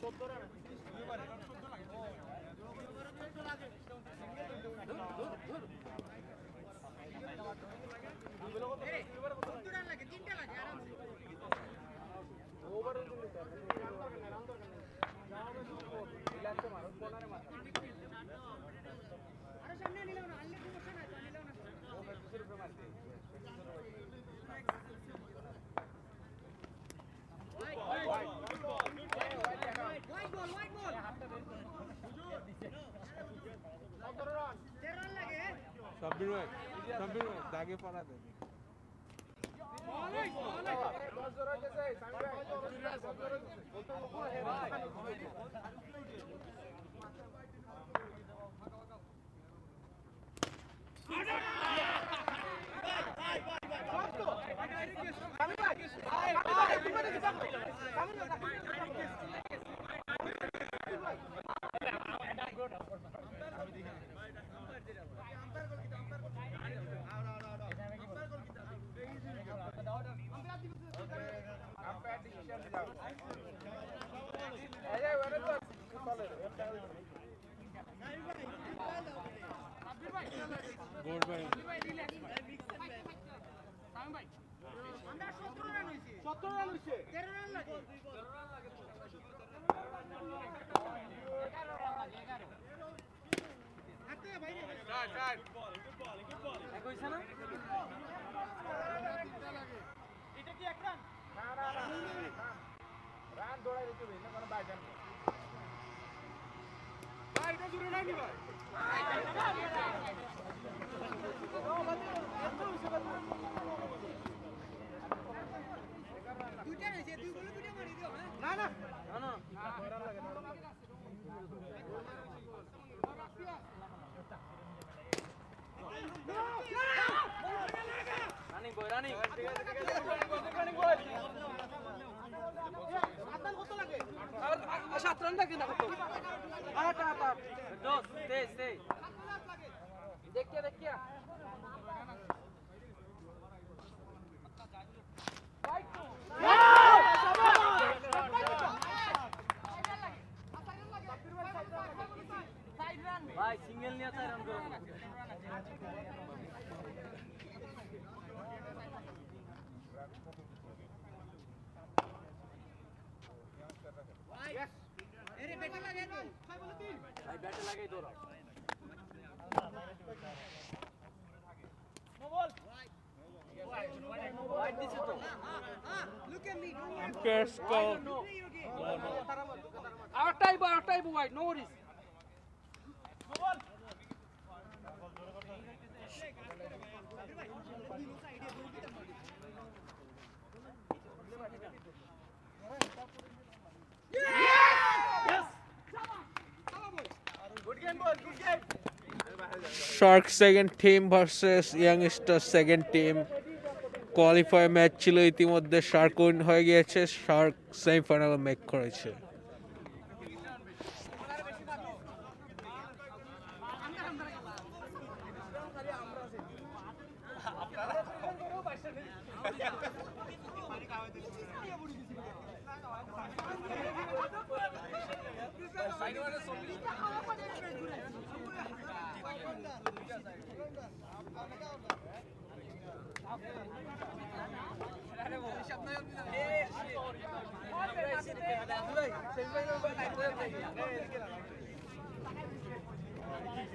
চোদ্দ রান সাব্বির ভাই সাব্বির ভাই দাগে পড়া কত রান হইছে? 13 রান লাগে। 13 রান লাগে 11 এটা কি এক রান? ভাই এটা জুড়ে নাই ভাই। ও বাদ এত হইছে বাদ সাত রান। লাগে না কত আট আট আট দশ তেইশ তেইশ দেখিয়া দেখিয়া ভাই সিঙ্গেল নিয়ে চাই রান করুন ভাই ব্যাটে লাগাই দৌড়াও Anchors go. Our type, our type wide, no worries. Shark second team versus youngster second team qualify match ছিল ইতিমধ্যে শার্ক উইন হয়ে গিয়েছে শার্ক সেমিফাইনাল মেক করেছে।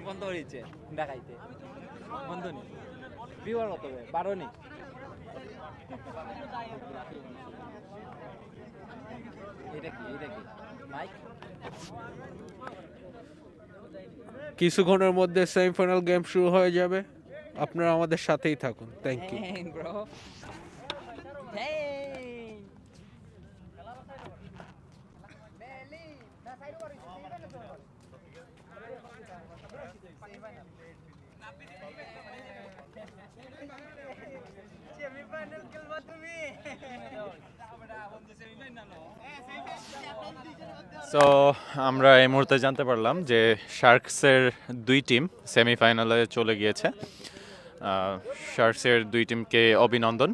বন্ধ হয়েছে দেখাইতে। বন্ধ নি ভিউয়ার কত বারো নি এটা কি? এটা কি? মাইক? কিছুক্ষণের মধ্যে সেমিফাইনাল গেম শুরু হয়ে যাবে। আপনারা আমাদের সাথেই থাকুন। থ্যাংক ইউ সো আমরা এই মুহূর্তে জানতে পারলাম যে শার্কসের দুই টিম সেমিফাইনালে চলে গিয়েছে। শার্কসের দুই টিমকে অভিনন্দন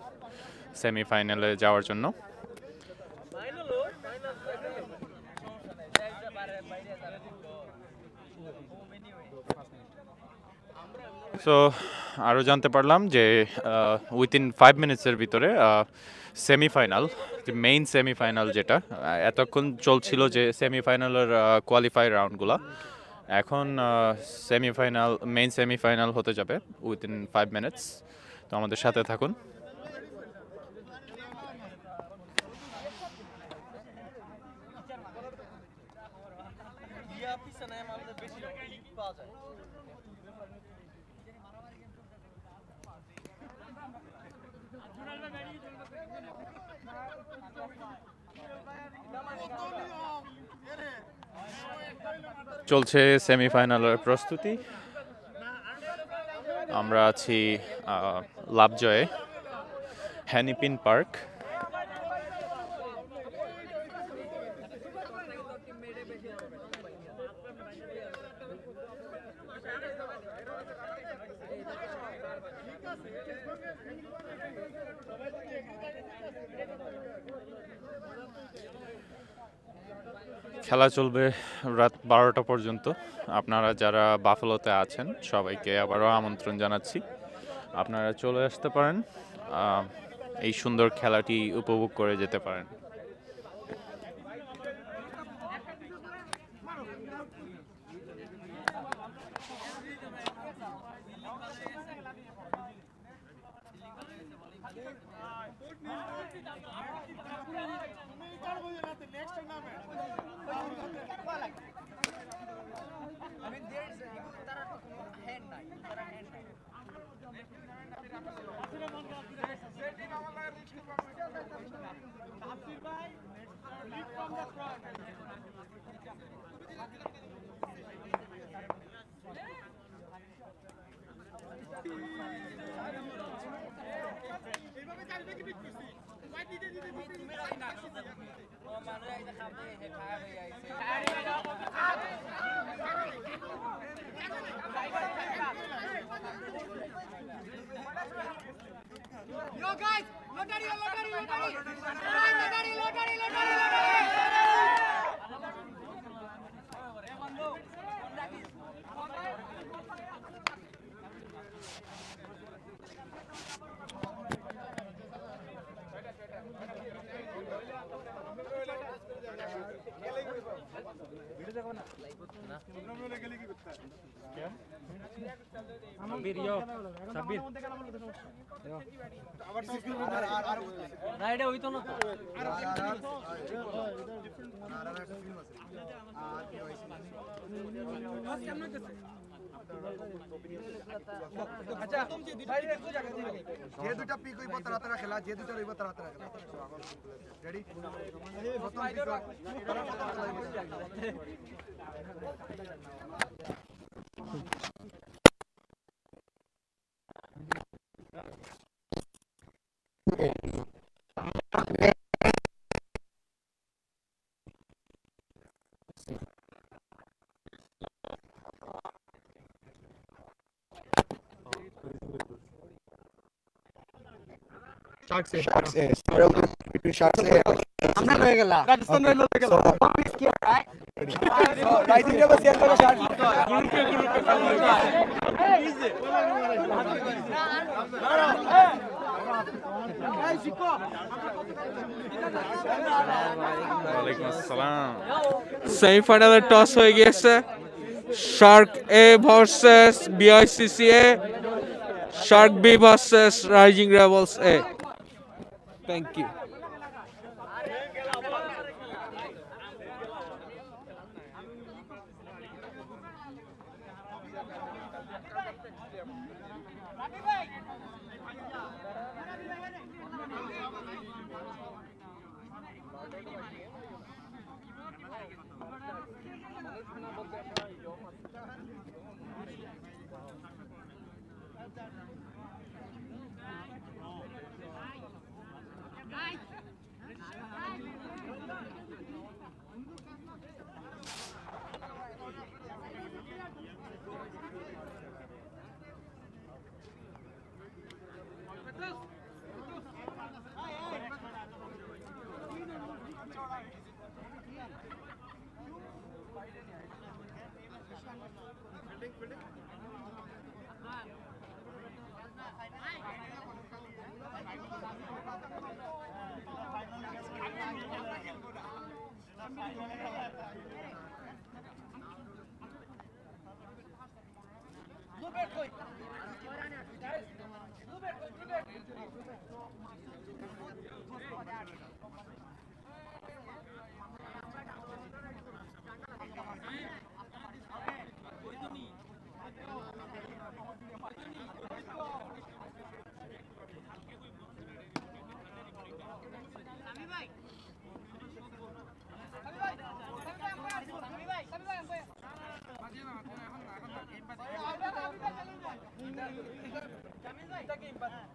সেমিফাইনালে যাওয়ার জন্য। সো আরও জানতে পারলাম যে উইথিন ফাইভ মিনিটসের ভিতরে সেমিফাইনাল যে মেইন সেমিফাইনাল যেটা এতক্ষণ চলছিল যে সেমিফাইনালের কোয়ালিফাই রাউন্ডগুলো এখন সেমিফাইনাল মেইন সেমিফাইনাল হতে যাবে উইথ ইন ফাইভ মিনিটস তো আমাদের সাথে থাকুন। চলছে সেমিফাইনালের প্রস্তুতি। আমরা আছি লাভ লাভজয়ে হ্যানিপিন পার্ক। খেলা চলবে রাত বারোটা পর্যন্ত। আপনারা যারা বাফেলোতে আছেন, সবাইকে আবারও আমন্ত্রণ জানাচ্ছি। আপনারা চলে আসতে পারেন এই সুন্দর খেলাটি উপভোগ করে যেতে পারেন। Yo guys, look at it, look at it, look at it. Look at it, look at it, look at it. এটা হইতো না তো। যে দুটা পিক হইব তারা তারা খেলা, যে দুটা রইব তারা তারা খেলা। রেডি প্রথম তারা খেলা Sharks A. Started between Sharks A. আমরা হয়ে গেল রাজস্থান হয়ে গেল রাইজিং রে বসিয়া করে Sharks. ওয়ালাইকুম আসসালাম সেমিফাইনালে টস হয়ে গিয়েছে। Shark A versus BICC A shark B versus rising rebels A thank you Camil vai. Tá aqui, empate.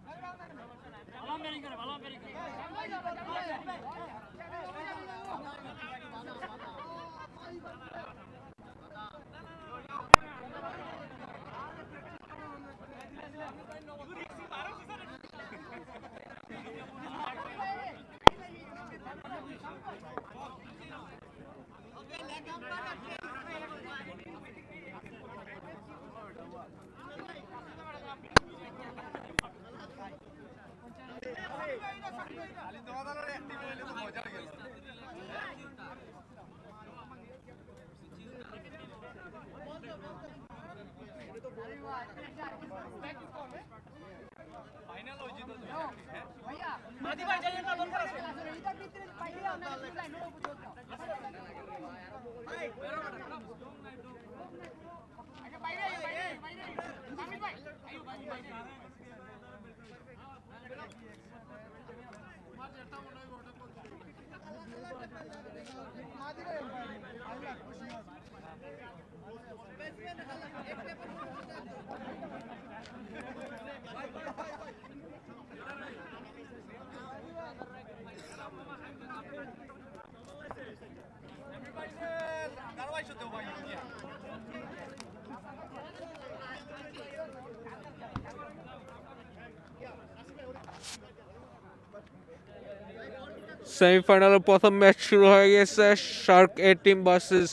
সেমিফাইনালের প্রথম ম্যাচ শুরু হয়ে গেছে shark A team versus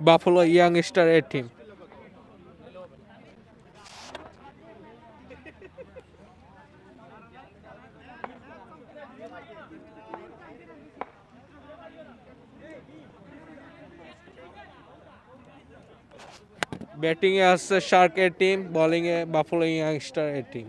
buffalo young star A team ব্যাটিংয়ে আসছে shark A team bowling A buffalo young star A team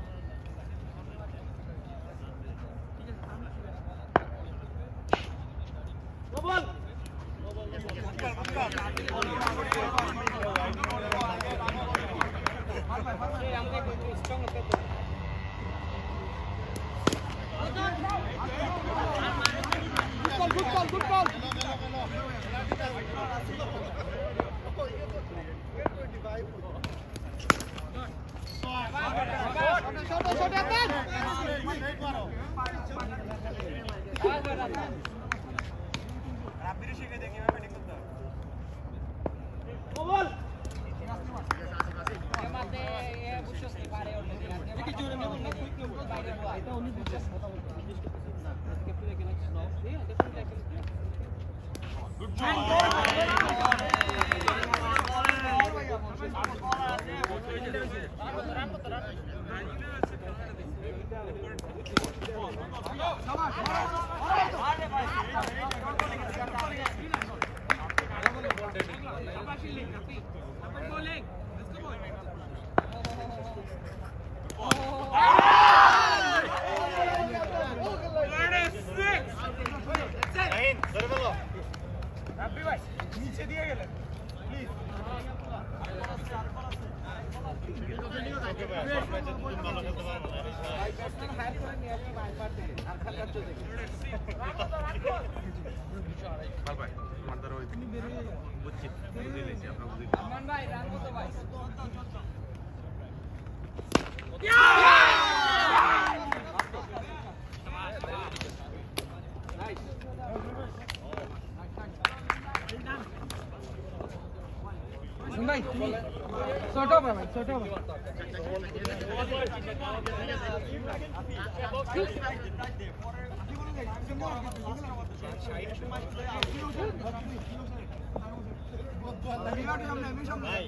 ભાઈ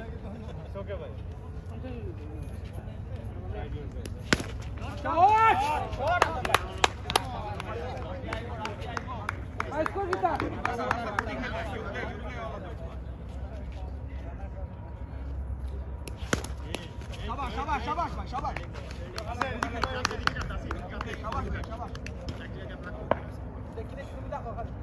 શું કે ભાઈ શાબાશ શાબાશ શાબાશ ભાઈ શાબાશ શાબાશ શાબાશ દેખી દેખી સુવિધા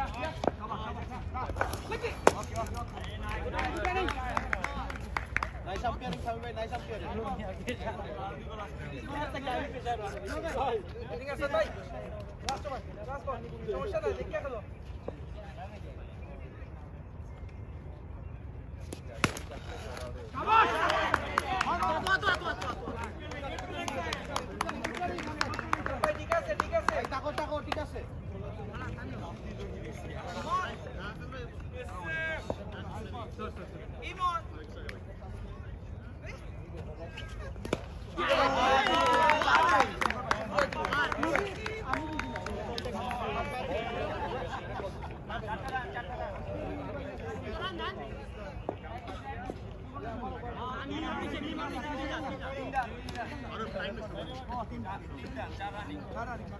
Nice up here, come away, nice up here. Gracias.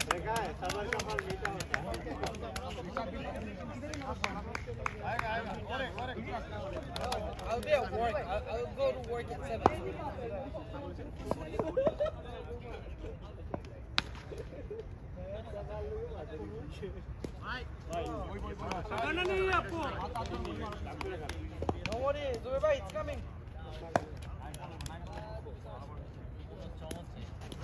I'll be at work. I'll, I'll go to work at 7. No. Don't worry, it's coming.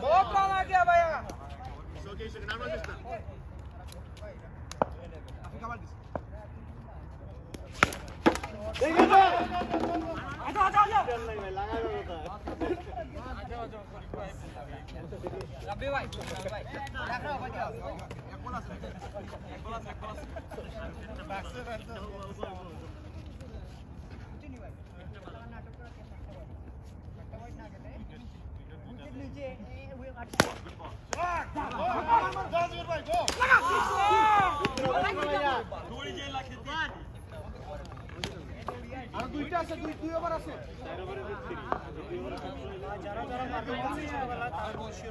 बहुत काम आ गया भैया আর দুইটা আছে দুই দুই ওভার আছে চার ওভারে যারা যারা মারবে তারা বসিয়ে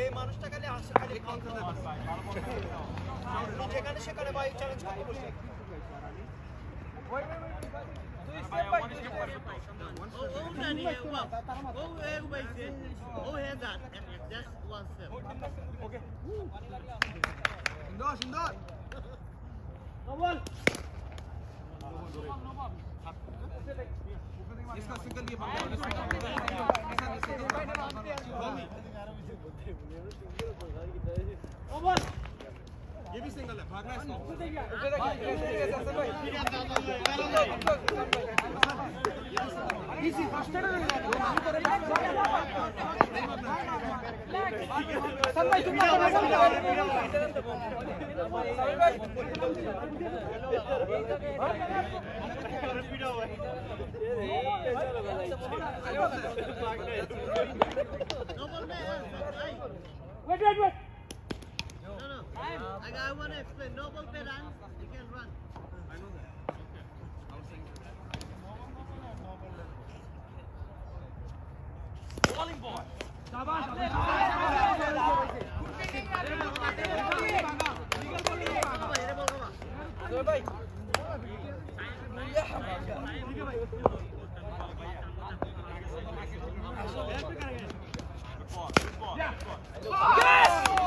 এই মানুষটা সেখানে ভাই challenge No ball. No ball. इसका सिंगल ये बंदा over heavy single Wait, wait, wait. Time. Like I want to explain. No ball they run, they can run. I know that. Okay. I was saying Bowling ball. Yes!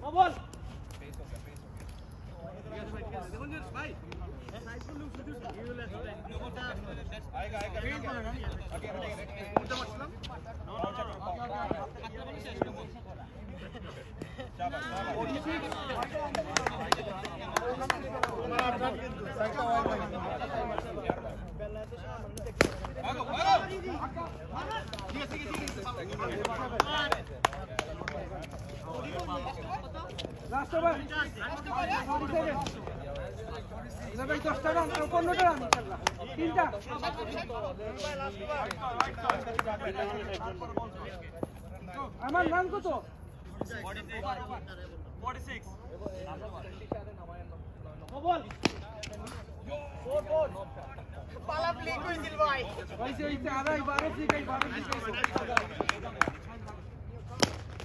Vamos! ঠিক আছে ঠিক আছে দশটা রান পনেরোটা রান তিনটা আমার রান কত? পালাপ লিক হয়েছিল ভাই হয়েছে হয়েছে আড়াই বারো ঠিক বারো ঠিক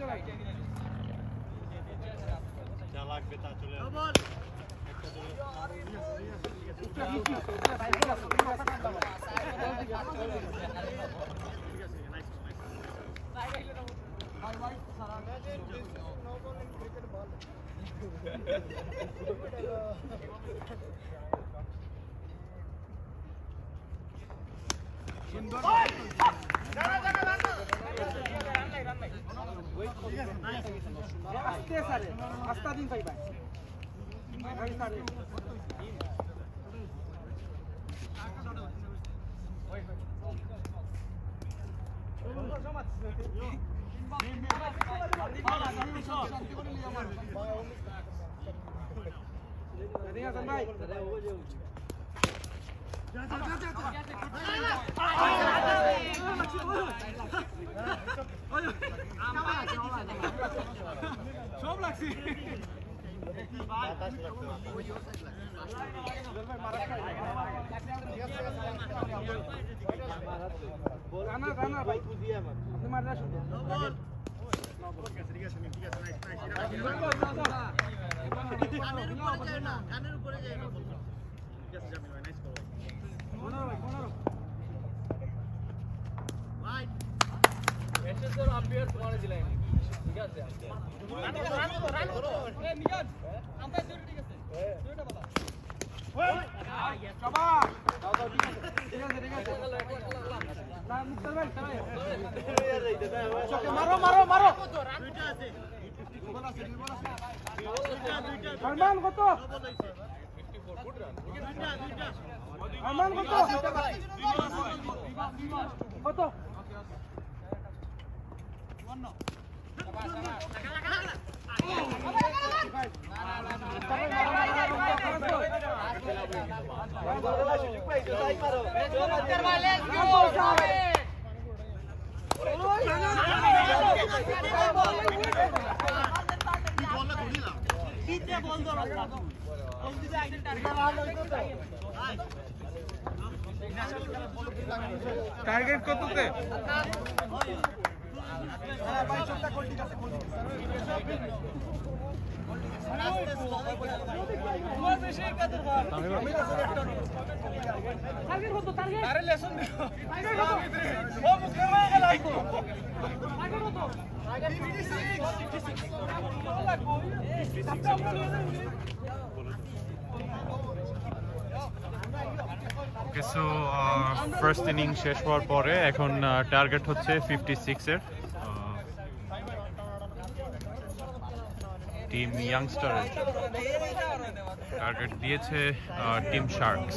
টু আস্তে সারে আস্তা দিন ভাই ভাই ভাই সারে ঠিক আছে ভাই সব লাগছে। কানের উপরে যায় না আছে ঠিক আছে না মারো মারো মারো কত আরমান কত? কত? টার্গেট কততে টার্গেট কত? টার্গেট আরে লেসন দিও। টার্গেট কত? ওকে সো ফার্স্ট ইনিং শেষ হওয়ার পরে এখন uh, টার্গেট হচ্ছে ফিফটি সিক্সের টিম ইয়াংস্টার টার্গেট দিয়েছে uh, team sharks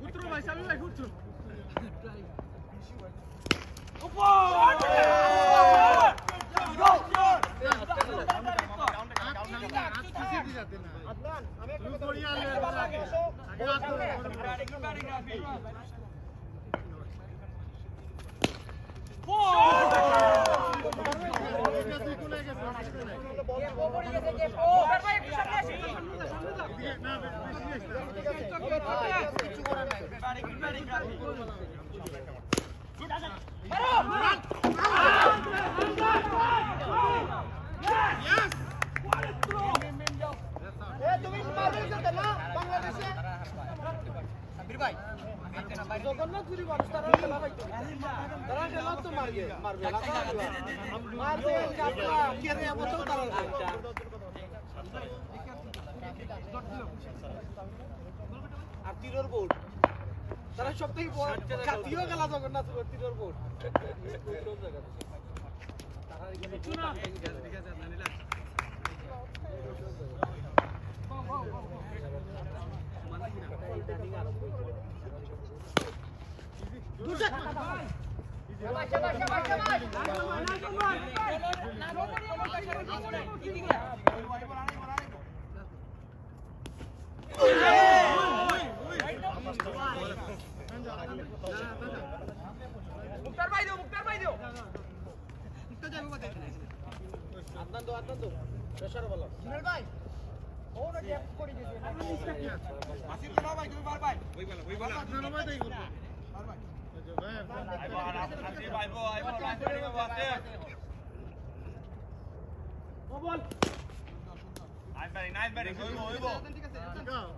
Utro vai salir la utro. Go! Go! মারবে আর তীরের বোর্ড তারা সব থেকে জাতীয় খেলা জগন্নাথপুর তীরের বোর্ড। মুক্তার ভাই দিও মুক্তার ভাই দিও। আদনান দো আদনান দো প্রেসার বলো। ভাই।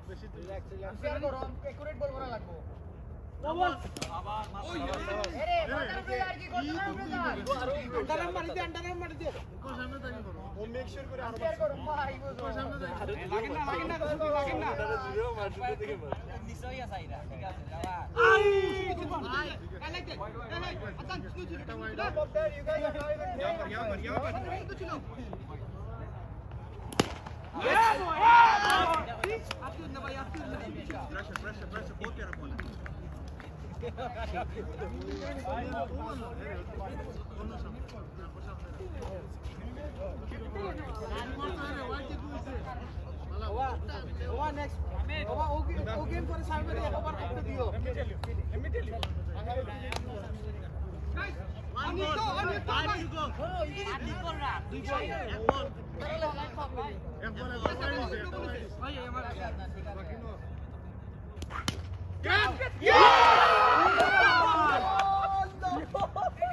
বেশি রিল্যাক্স রিল্যাক্স করো একুরেট বল করা লাগবে ও বল আবার ওই আরে বাটার প্লে আর কি করতে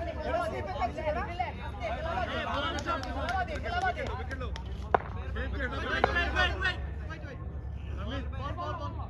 আন্ডারাম মারি দে আন্ডারাম মারি দে কোন সামনে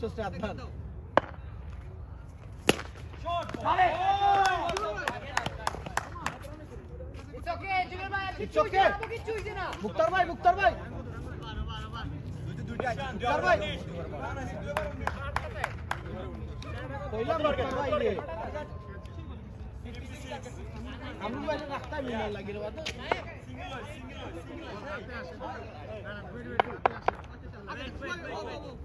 রেকর্ড করে দিচ্ছ আদনান It's okay. মুক্তার ভাই মুক্তার ভাই মুক্তার ভাই কইলাম মুক্তার ভাই রে আমি ভাই রাস্তা মিলে লাগিল বাদ ভাই বল হাতে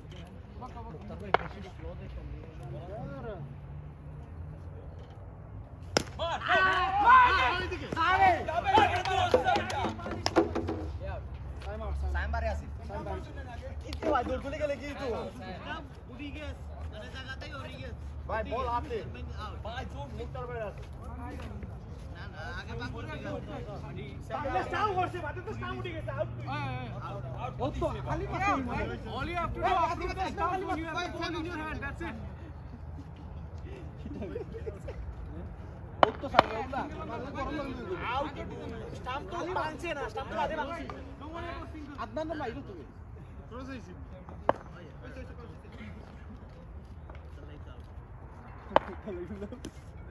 ভাই চোখ মুক্তার ভাই আছে All you to do after the start, you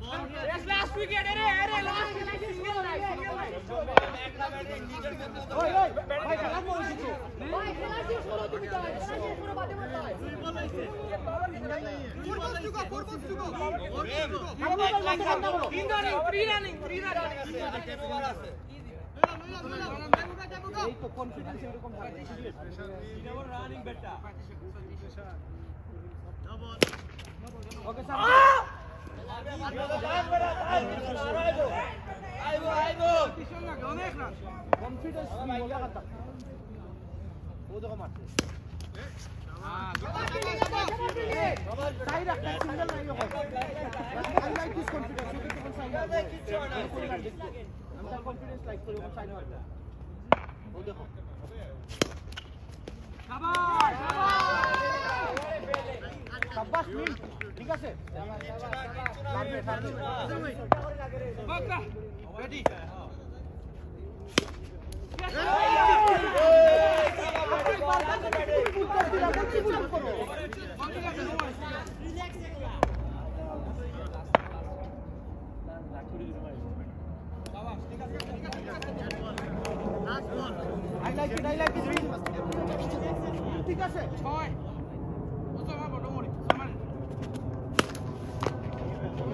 ball in your hand. That's it. Adnan মাইরো তুমি বল হবে বল হবে ভাইয়া বল হবে ব্যাটিং বল আপনি batting Yes, boy. Yes, last wicket. Arey, arey, last wicket. Single line, single line. ওই ওই ভাই খেলা বলছিস Three running, three running, three running. এই তো কনফিডেন্স এরকম থাকে ওকে স্যার কনফিডেন্স মাইলা কথা ও দেখো মারছে সাইড একটা সিঙ্গেল নাই হয় I like this confidence confidence like করি ওখানে সাইড হয় ও দেখো সাবাস মিল ঠিক আছে? পারবে পারবে Ready. I like it I like it ঠিক আছে? ছয়।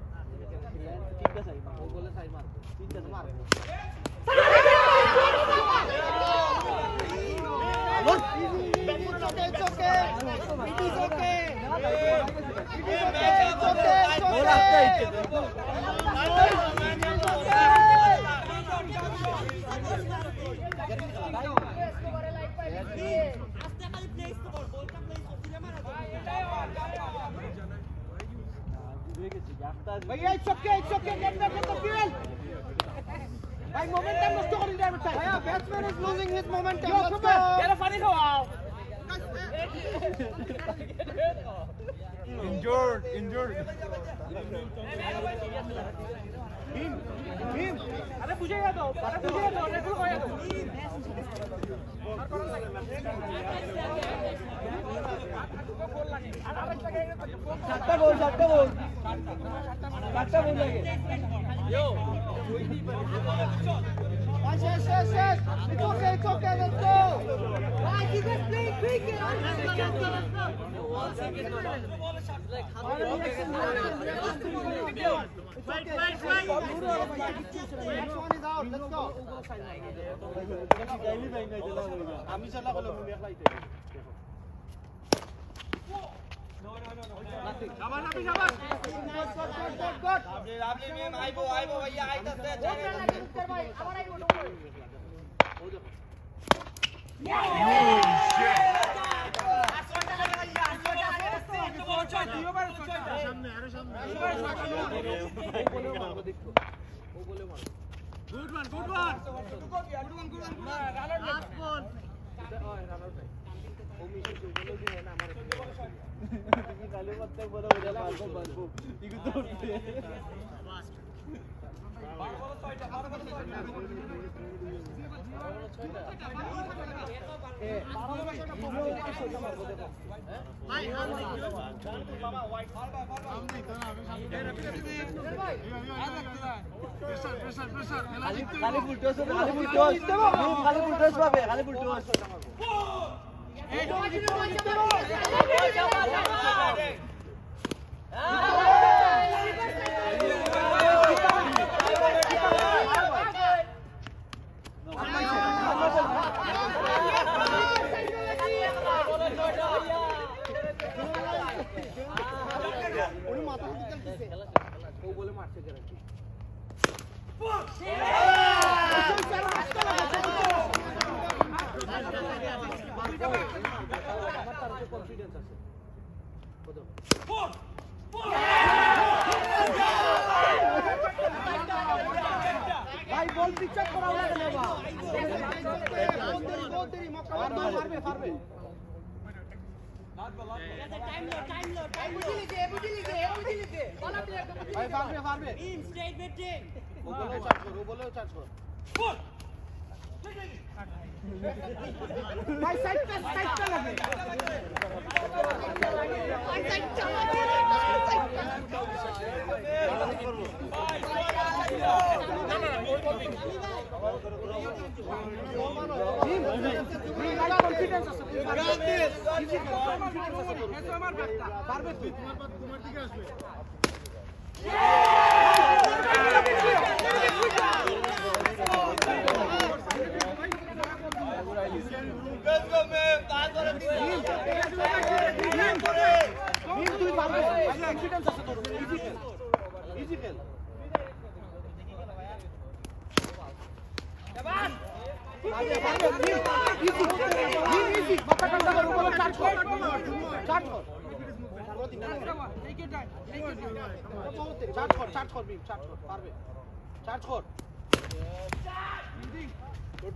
तीन का सही मारो बोले सही मारो तीन का मारो পক্ষে লাগবে ভাইয়া it's okay it's okay get back in the field ভাই মোমেন্টাম নষ্ট করেন না ভাই ভাইয়া batsman is losing his momentum let's go এরা পানি খাওয়াও injured injured him him আরে বুঝে গেল আরে বুঝে গেল রেগুল হয়ে গেল সাতটা বল সাতটা বল সাতটা বল লাগে Yes, yes, yes, yes. It's okay, it's okay, let's go. Guys, you guys play cricket. Wait, wait, wait. Next one is out, let's go. আমি চলা হলো আমি একলাইতে Shabash, Nafi, shabash. Good, good, good, good, good. আপনি আপনি মেম আইবো আইবো ভাইয়া আইতাছে Okay, লাগে, উত্তর ভাই, আবার আইবো, don't worry. ভাই বল পিকচার করা লাগে না বা বহুত মক্কা বন্ধ পারবে ভাই পারবে পারবে ও বলেও চার্জ কর ও বলেও চার্জ কর ভাই সাইডটা সাইডটা লাগে ভাই সাইডটা কনফিডেন্স আছে পারবে তুই তোমার দিকে আসবে তুই পারবে কনফিডেন্স আছে তোর ইজি খেল ইজি খেল পারবে পারবে ইজি ইজি মাথা ঠান্ডা কর উপরে চার্জ কর চার্জ কর কর চার্জ কর চার্জ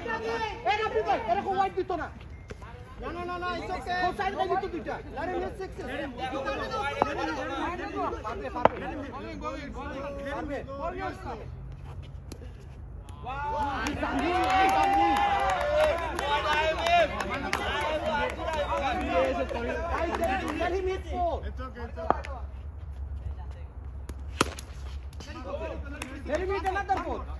কর পারবে চার্জ কর এরকম হোয়াইট দিত না না না না না ইটস ওকে ও সাইড গাই দিত দুইটা লারে নেক্সট সিক্স পারবে পারবে পারবে Let him hit four. Let him hit another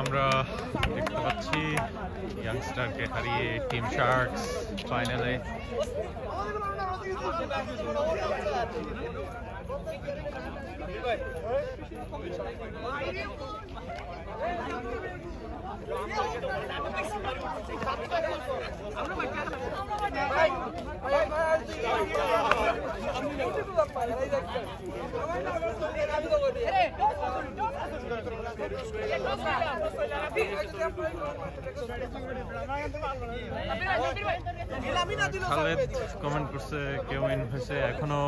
আমরা দেখতে পাচ্ছি ইয়াংস্টারকে হারিয়ে টিম শার্কস ফাইনালে আমরা খালেদ কমেন্ট করছে কে উইন হয়েছে, এখনও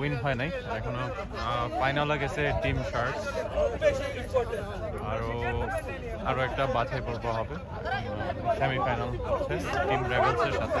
উইন হয় নাই, এখনও ফাইনালে গেছে টিম শার্টস আরও আরও একটা বাছাই পর্ব হবে সেমিফাইনাল হচ্ছে টিম রেবেলসের সাথে।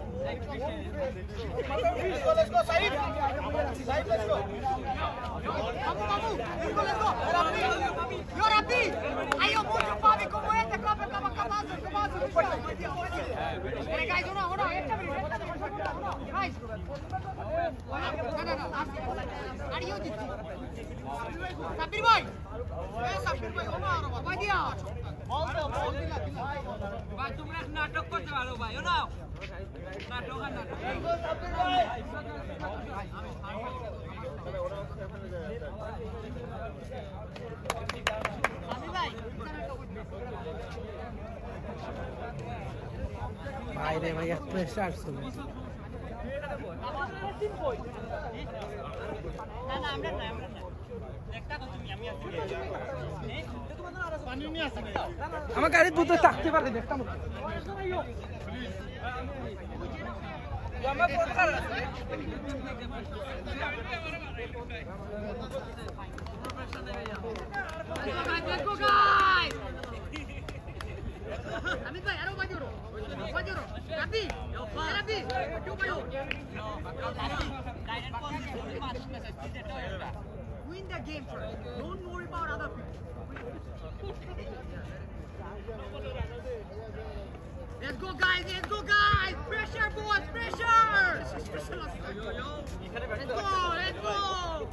Sapir boy! Sapir boy, onu araba. Hadi. Ayo, mucho papi, como este, capa, capa, capazo, capazo, Hey, guys, hold on, hold on. একটা minute, একটা minute. Guys. না, না, না, আর ইউ দিচ্ছি। সাব্বির ভাই এ সাব্বির ভাই ওমা আর ভাই দিয়া বল তো বল দিলা দিলা ভাই তোমরা নাটক করতে পারো ভাই ও নাও নাটক আর নাটক বাইরে ভাই এক প্রেসার ছিল না না আমরা না আমরা না একটা তো তুমি আমি আছি পানি নিয়ে আসি আমার গাড়ি দুটো থাকতে পারে দেখতাম. Win the game first. Don't worry about other people. Let's go, guys. Let's go, guys. Pressure, boys. Pressure. Let's go. Let's go.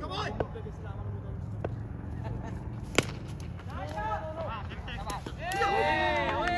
Come on. Mario,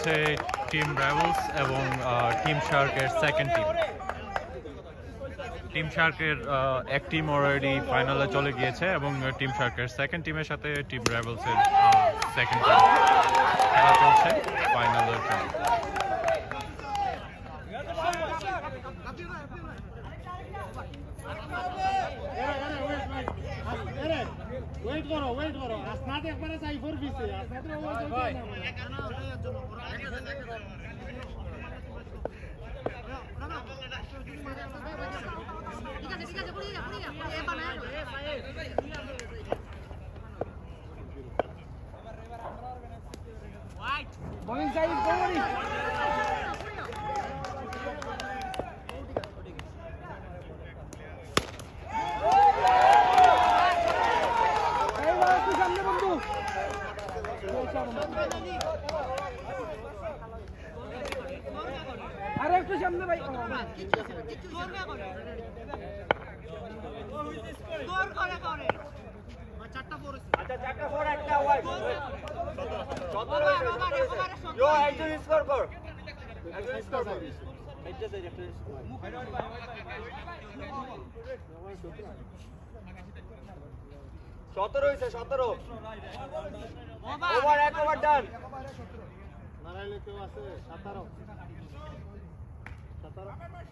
চলছে টিম ব্রাভলস এবং টিম শার্কের সেকেন্ড টিম টিম শার্কের এক টিম অলরেডি ফাইনালে চলে গিয়েছে এবং টিম শার্কের সেকেন্ড টিমের সাথে টিম ব্রাভলসের সেকেন্ড টিম খেলা চলছে ফাইনালের জন্য। ওয়েট করো ওয়েট করো। আসনাতে একবারে চাই ফোর পিছে আসনাতে ঠিক আছে ঠিক আছে পড়ে যা পড়ে যা পড়ে এবার না বলিং। সাইড বলিং এই ভাই তুই সামনে বন্ধু আরে একটু সামনে ভাই স্কোর করে করে চারটা ফোর আচ্ছা চারটা ফোর একটা ওয়াইড বাবা বাবা দেখো বারে একজন স্কোর কর। একজন স্কোর কর। এটা দে একটা সতেরো হয়েছে সতেরো। ওভার এক ওভার ডান নারায়ণ কেউ আছে? সাতারো। সাতারো ভাই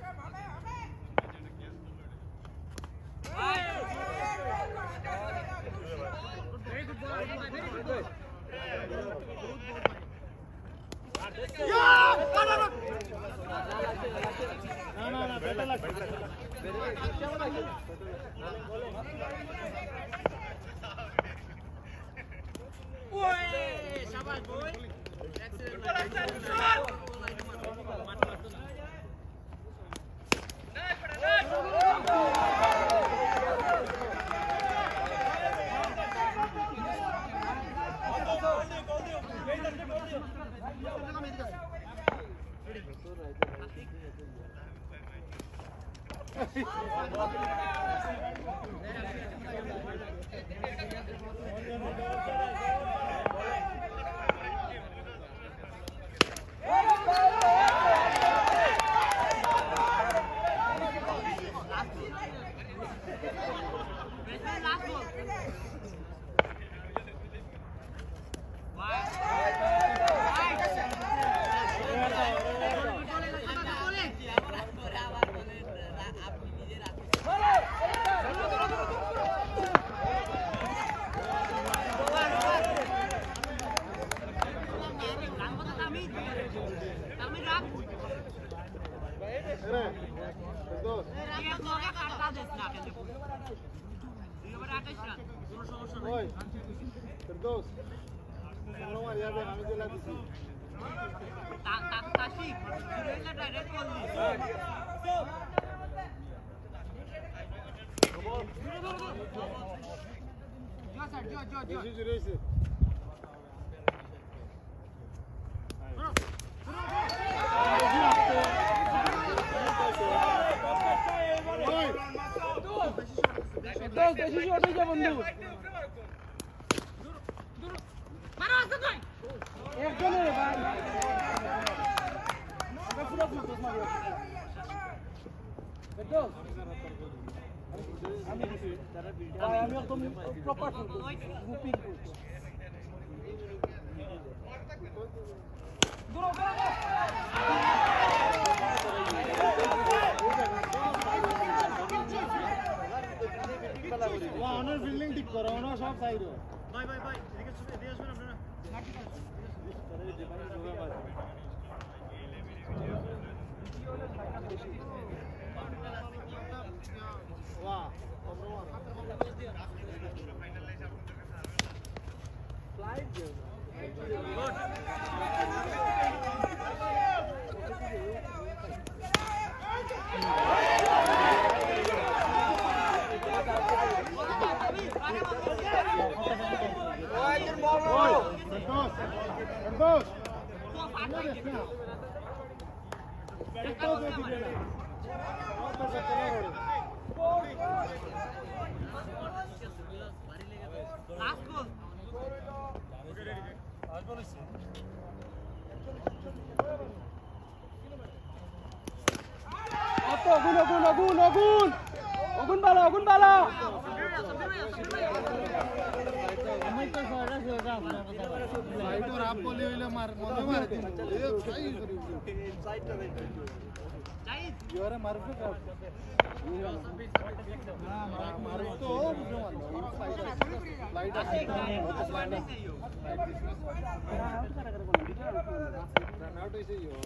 না না না বেটা লাগবে ওই ফেরদৌস আমরা মারিয়া দেন আমি জেলা দিছি বেশি জুড়ে হয়েছে অনের বিল্ডিং ঠিক করো অন্য সব সাইড ভাই ভাই ভাই এদিকে এদিকে আসবেন আপনারা বাহ Last goal. অগুন অগুন অগুন অগুন অগুন বলি মনে এ সাই করি ইওরে মারবে কাপ মারবে তো লাইট আছে রানাউট হইছে ইও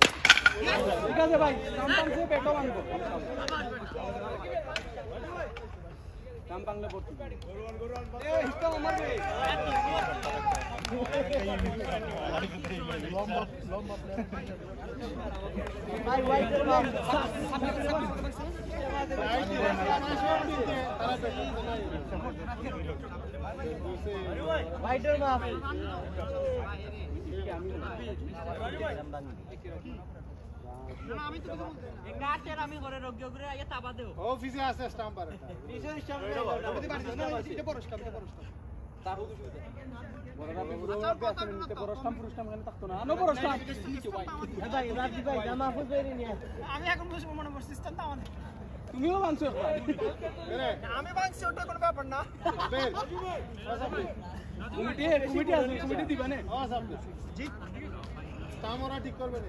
ঠিক আছে ভাই কাম সে পেটো কাম বাংলা পড়তে আমি আমি এখন বুঝব মনে করছি তুমিও মানছো? আমি ভাঙছি ওটা কোনো ব্যাপার না। কমিটি কমিটি আছে কমিটি দিবা না। ঠিক করবে না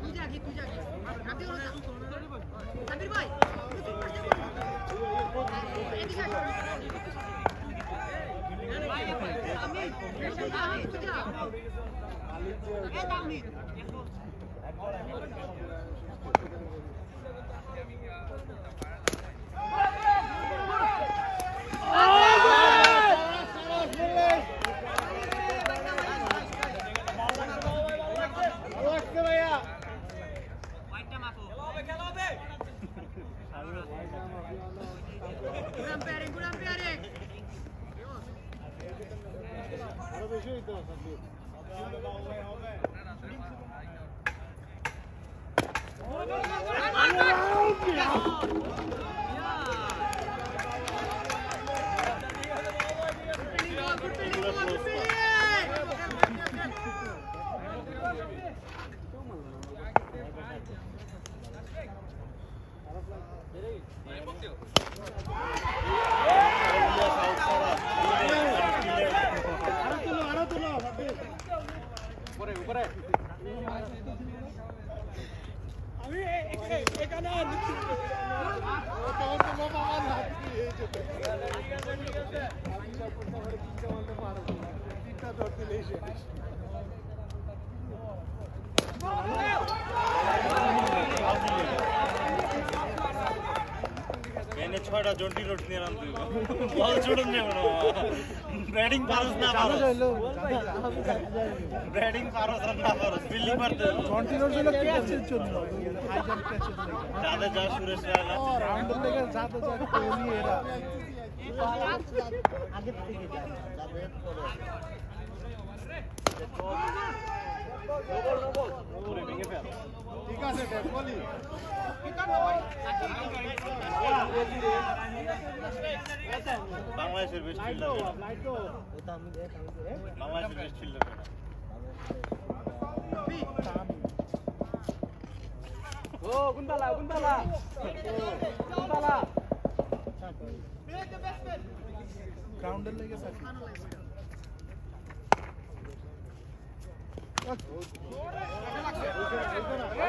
তুই যা তুই যা কাটি হলো না সাবির ভাই এদিকে আসো আমি আমি তুই যা এ দামি হোয়াইটটা মাখো গুড আম্পায়ারিং গুড আম্পায়ারিং এনে ছয়টা জন্টি রোড নিয়ে নাম তুই বল ছুটন যাবে না ব্যাটিং পারস না পারস ব্যাটিং পারস আর না জন্টি জন্য কে আছে জন্য। তাদের যা সুরেশ রায়না রাউন্ডের থেকে যাতে যা কোহলি এরা আগে থেকে যাবে ঠিক আছে বলি। বাংলাদেশের বেস্ট ফিল্ডার বাংলাদেশের বেস্ট ফিল্ডার ও গুন্দালা গুন্দালা গুন্দালা গ্রাউন্ডের লেগে থাকে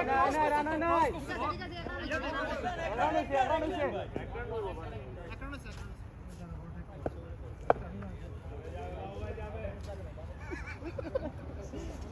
নাই রানা হইছে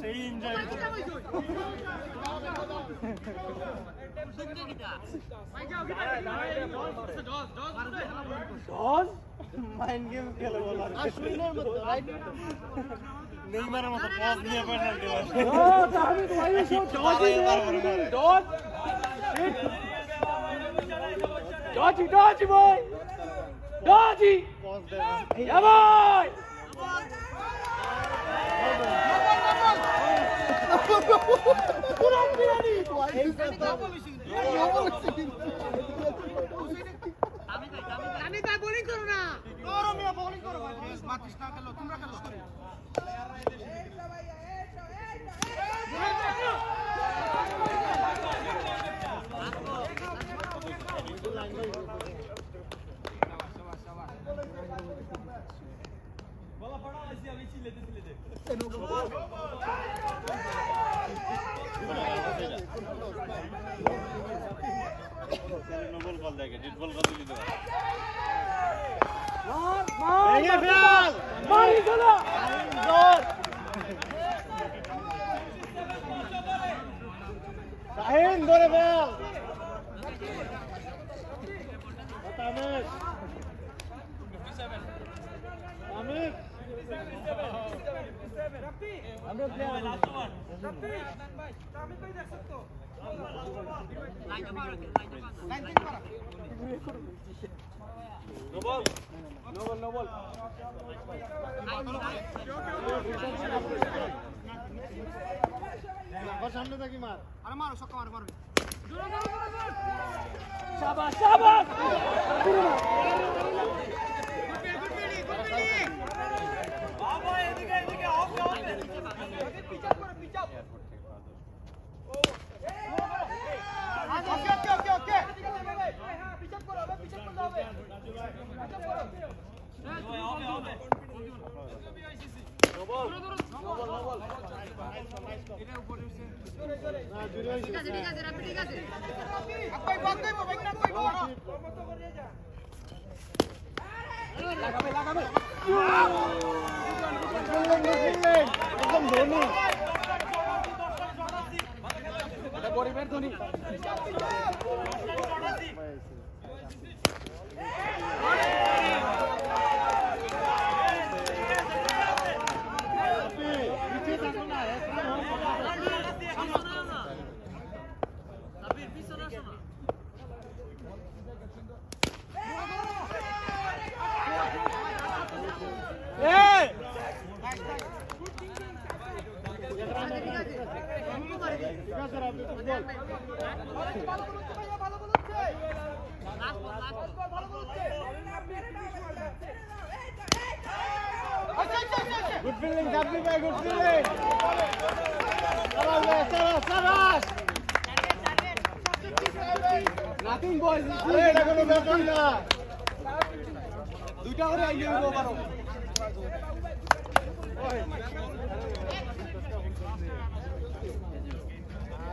সেই এনজয় ভাই কিটা হইছো দুঃখে কিটা ভাই যাও কিটা মাইন্ড গেম খেলে বলা আশ্বিনের মতো রাইট নেইমারের মতো পজ নিয়ে পেনাল্টি মারছে Oh, David, why are you so dodgy, man? Don't. Hit. Dodgy, dodgy boy! Dodgy! Yeah, boy! আমি তাই বোলিং করো না করো মিয়া বোলিং করো মাতিস না খেলো তোমরা Mari sana! খেলো নোবল বল দেখে ডিট বল কত দিতে পারে ভেঙে ফেল! মারি চলো! শাহিন ধরে ফেল তামির তামির সামনে থাকি মার আরে মারো সক্কা মারো মারো শাবাশ, শাবাশ! ওকে ওকে ওকে ওকে ঠিক আছে ঠিক আছে রাপি ঠিক আছে কই বল কই বল না কই বল একদম ধোনি গুড ফিল্ডিং জাপি ভাই গুড ফিল্ডিং সাবাস ভাই সাবাস সাবাস নাথিং বয়েজ এটা কোনো ব্যাপার না দুইটা করে আইয়ে দিব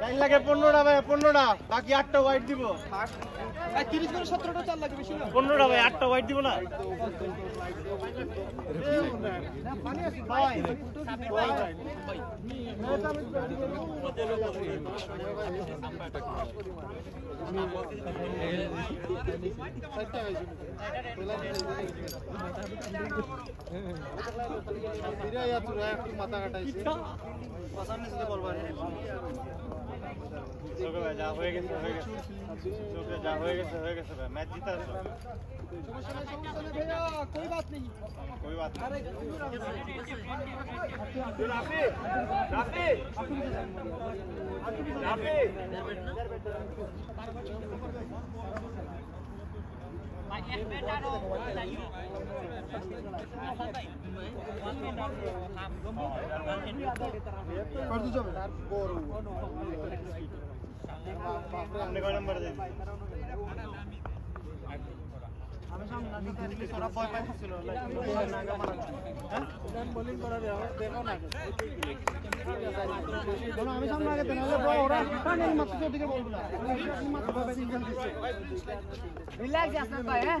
টাইম লাগে পনেরোটা ভাই, পনেরোটা। বাকি আটটা হোয়াইট দিব। তিরিশ করে সতেরোটা চার লাগে পনেরোটা ভাই, আটটা হোয়াইট দিব না? মাথা কাটাইছে যা হয়ে গেছে হয়ে গেছে চোখে যা হয়ে গেছে হয়ে গেছে ভাই ম্যাচ জিতা আসো कोई बात नहीं कोई बात नहीं राफी राफी राफी আপনি কয় নম্বর দেন আমি সামনে আগে ওরা মাত্র দিকে বলব না রিল্যাক্স আসেন ভাই হ্যাঁ?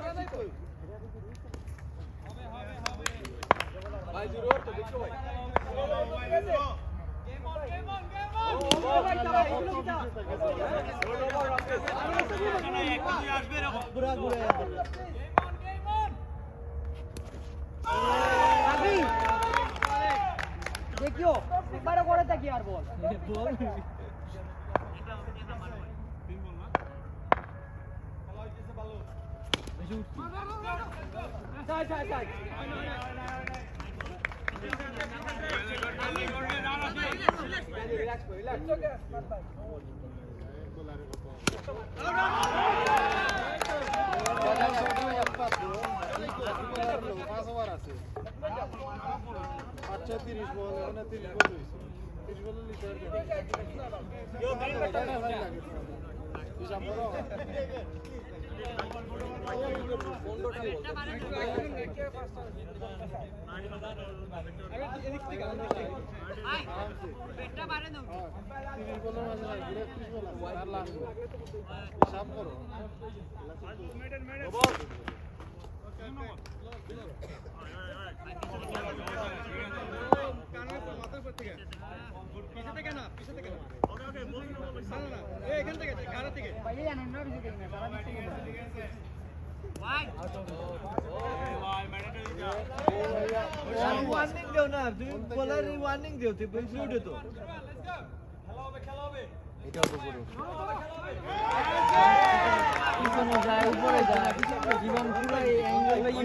দেখিও একবারও করে থাকি আর বল আচ্ছা বল তিরিশ বল হয়েছে তিরিশ বল করো তিরিশ ঘুরে ত্রিশ বল লাগবে হিসাব করো বাইরে ওয়ার্নিং দেও না তুমি বলার ওয়ার্নিং দেও তুই বলছি উঠে তো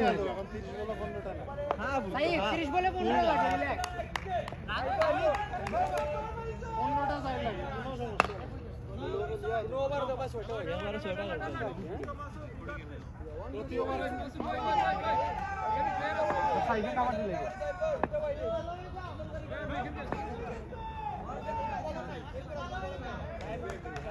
আছে এখন তিরিশ বলে পনেরোটা না হ্যাঁ ভাই 31 বলে 15 লাগে রিল্যাক্স 15টা সাইড লাগে প্রতি ওভারে সাইডে কামার দিলে প্রতি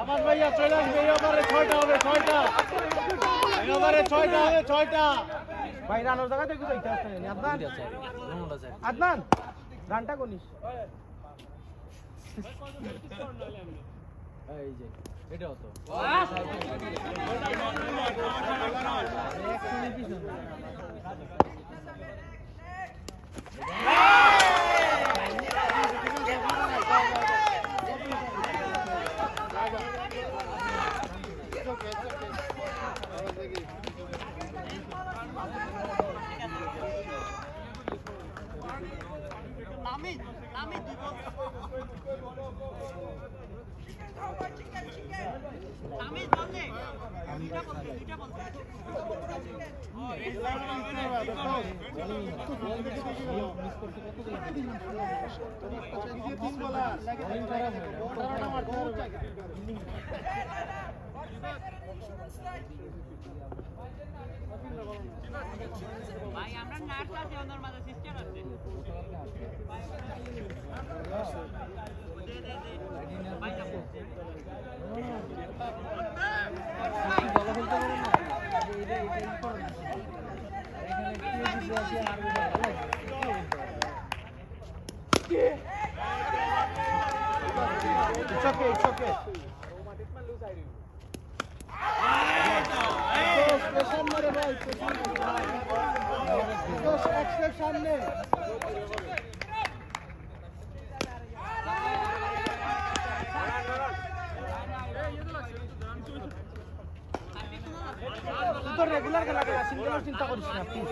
আমার ভাইয়া চলে আসবে ওভারে ছয়টা হবে ছয়টা এবারে ছয়টা ছয়টা ভাই রানোর জায়গা থেকে যাইতে আসতে নেই আদনান? আদনান? রানটা কনিস এই যে এটাও তো নামিদ দুই বল নামিদ বলছে দুইটা বলছে দুইটা বলছে ভাই আমরা নার্স আছে ওনার মাঝে সিস্টার আছে It's okay, it's okay. সামনে রে ভাই সামনে তুই তো রেগুলার খেলা খেলা সিঙ্গেল চিন্তা করিস না প্লিজ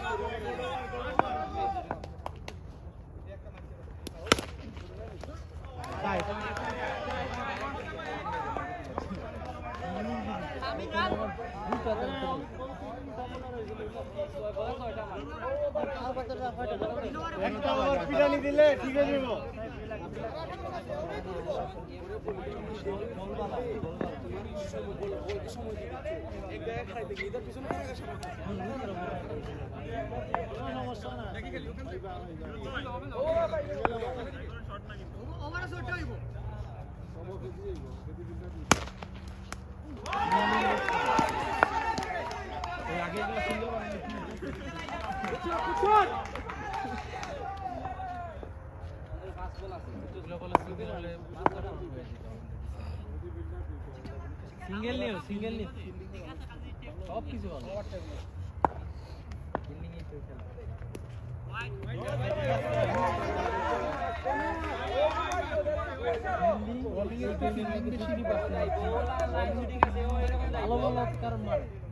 একটা ওভার ঠিক শট হইব সিঙ্গেল নিও সিঙ্গেল নিও সব কিছু ভালো ভালো কারণ মারে হয়ে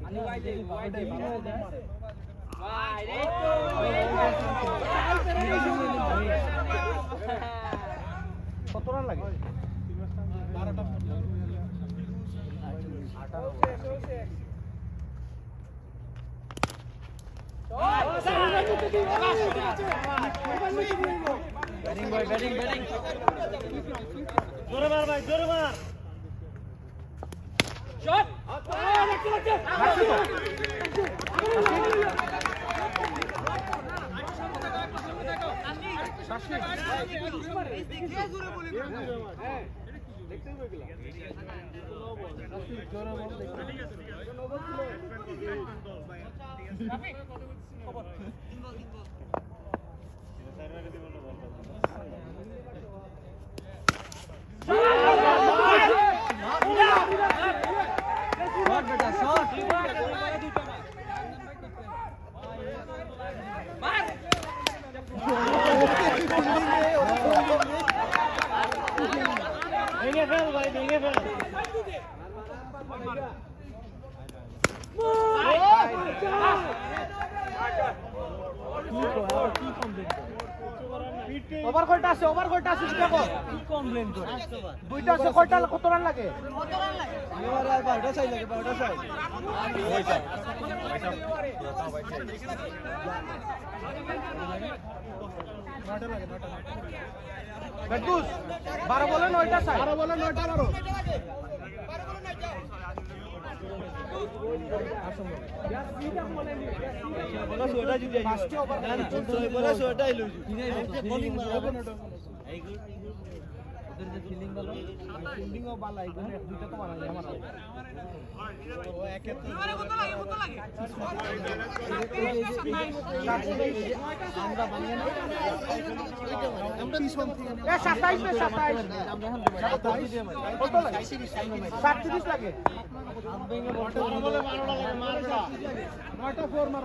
কত রান লাগে ব্যাটিং বয় ব্যাটিং ব্যাটিং জোরে মার ভাই জোরে মার Yeah! শট বেটা শট ভেঙে ফেল ভাই ভেঙে ফেল ওভার কয়টা আছে ওভার কয়টা আছে সেটা কর কি কমপ্লেন করে দুইটা আছে, কয়টা, কত রান লাগে? বেদুস বারো বলে নয়টা চাই। বারো বলে নয়টা বারো। আমরা ওদের যে ফিল্ডিং ভালো ফিল্ডিংও ভালো এগুলো দুইটা তো ভালো আমার ও একেতে আমরা বানিয়ে না আমরা পিছন থেকে 27 27 37 লাগে। আমরা বলে 12 লাগে মারটা 9টা 4 মার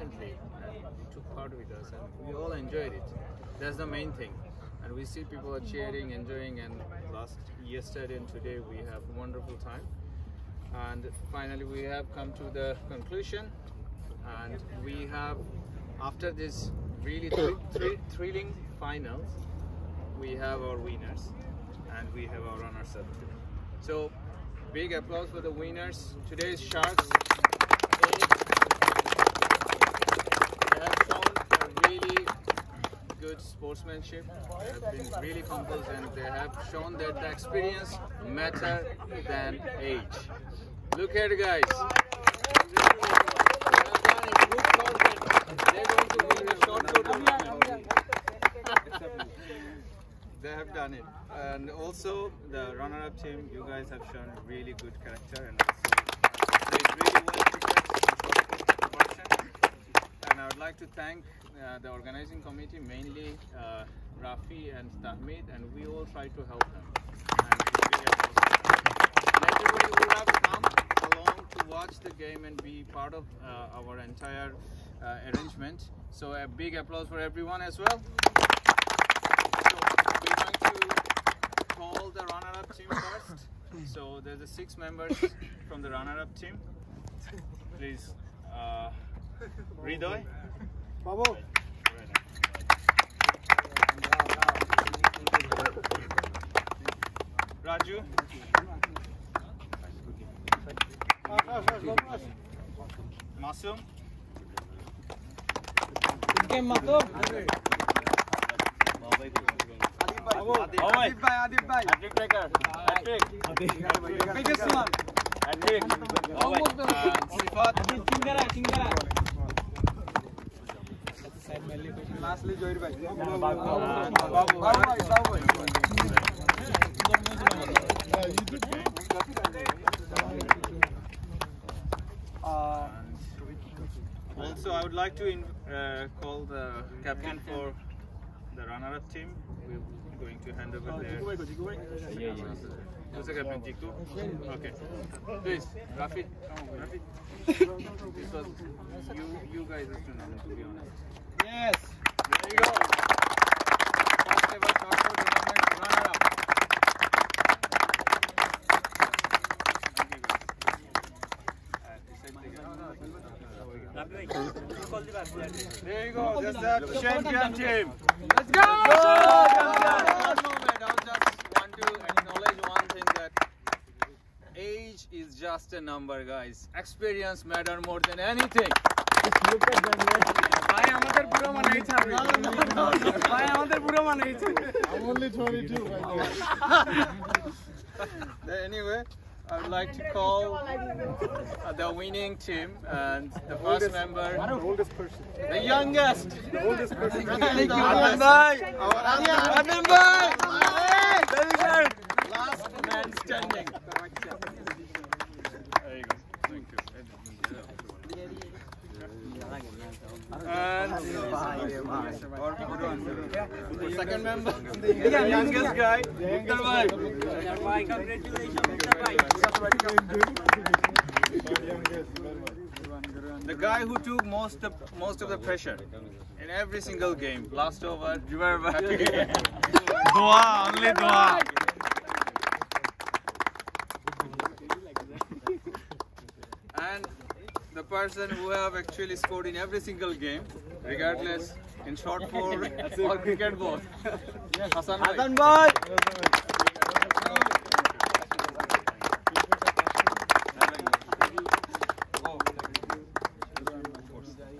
and took part with us, and we all enjoyed it. That's the main thing. And we see people are cheering, enjoying, and last yesterday and today we have wonderful time. And finally, we have come to the conclusion, and we have after this really thr- thr- thrilling finals, we have our winners, and we have our runners-up. So big applause for the winners. Today's Sharks. They have shown a really good sportsmanship. They have been really composed and they have shown that the experience matter than age. Look here, guys. They have done a good job. They're going to win the tournament. They have done it. And also the runner-up team, you guys have shown really good character and also played really well cricket portion. And I would like to thank uh, the organizing committee, mainly uh, Rafi and Tahmid, and we all try to help them. And everybody who have come along to watch the game and be part of uh, our entire uh, arrangement. So a big applause for everyone as well. So we're going to call the runner-up team first. So there's the six members from the runner-up team. Please, uh, Ridoy. बाबू राजू मासूम इनके मासूम आदिब भाई आदिब भाई Adib tracker Adib biggest one Adib Sifat Singra Singra Also, uh, I would like to in, uh, call the captain for the runner-up team. We're going to hand over there. Who's the captain, Tiku? Okay. Please, Rafi. Rafi. because you, you guys are to to be honest. Yes. There you go. First ever short put tournament runner-up. There you go. That's the champion team. Let's go! One moment. I just want to acknowledge one thing that age is just a number, guys. Experience matter more than anything. ভাই আমাদের পুরো মানাইছে ভাই আমাদের পুরো মানাইছে anyway, I would like to call uh, the winning team and the first member, the youngest, the oldest person. Adnan bhai, our Adnan bhai, very good. Last man standing. For second member, the youngest guy, Muktar Bhai. Muktar Bhai, congratulations, Muktar Bhai. The guy who took most of, most of the pressure in every single game, last over, remember? Dua, only Dua. And the person who have actually scored in every single game, regardless in short for or cricket both. Yes. Hassan, Hassan boy.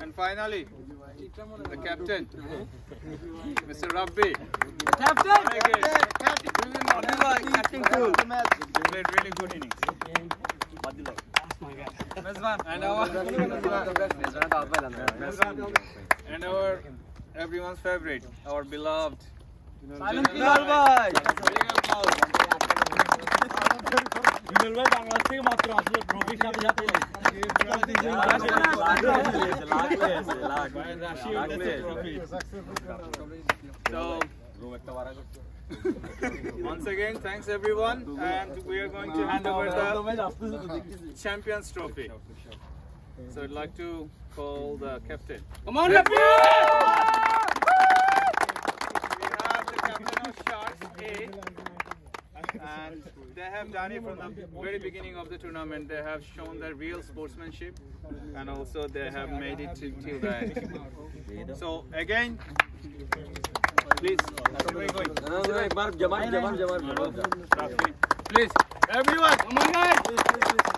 And finally, the captain, Mr. Rabbi. Captain! Captain! Captain! Captain! Played really good innings. And our... And our everyone's favorite, our beloved. So, Once again, thanks everyone, and we are going to hand over the Champions Trophy. So I'd like to call the captain. Come on, We have the captain of Sharks A, and they have done it from the very beginning of the tournament. They have shown their real sportsmanship, and also they have made it to till the end. So again, please. Please, everyone. Come on, guys.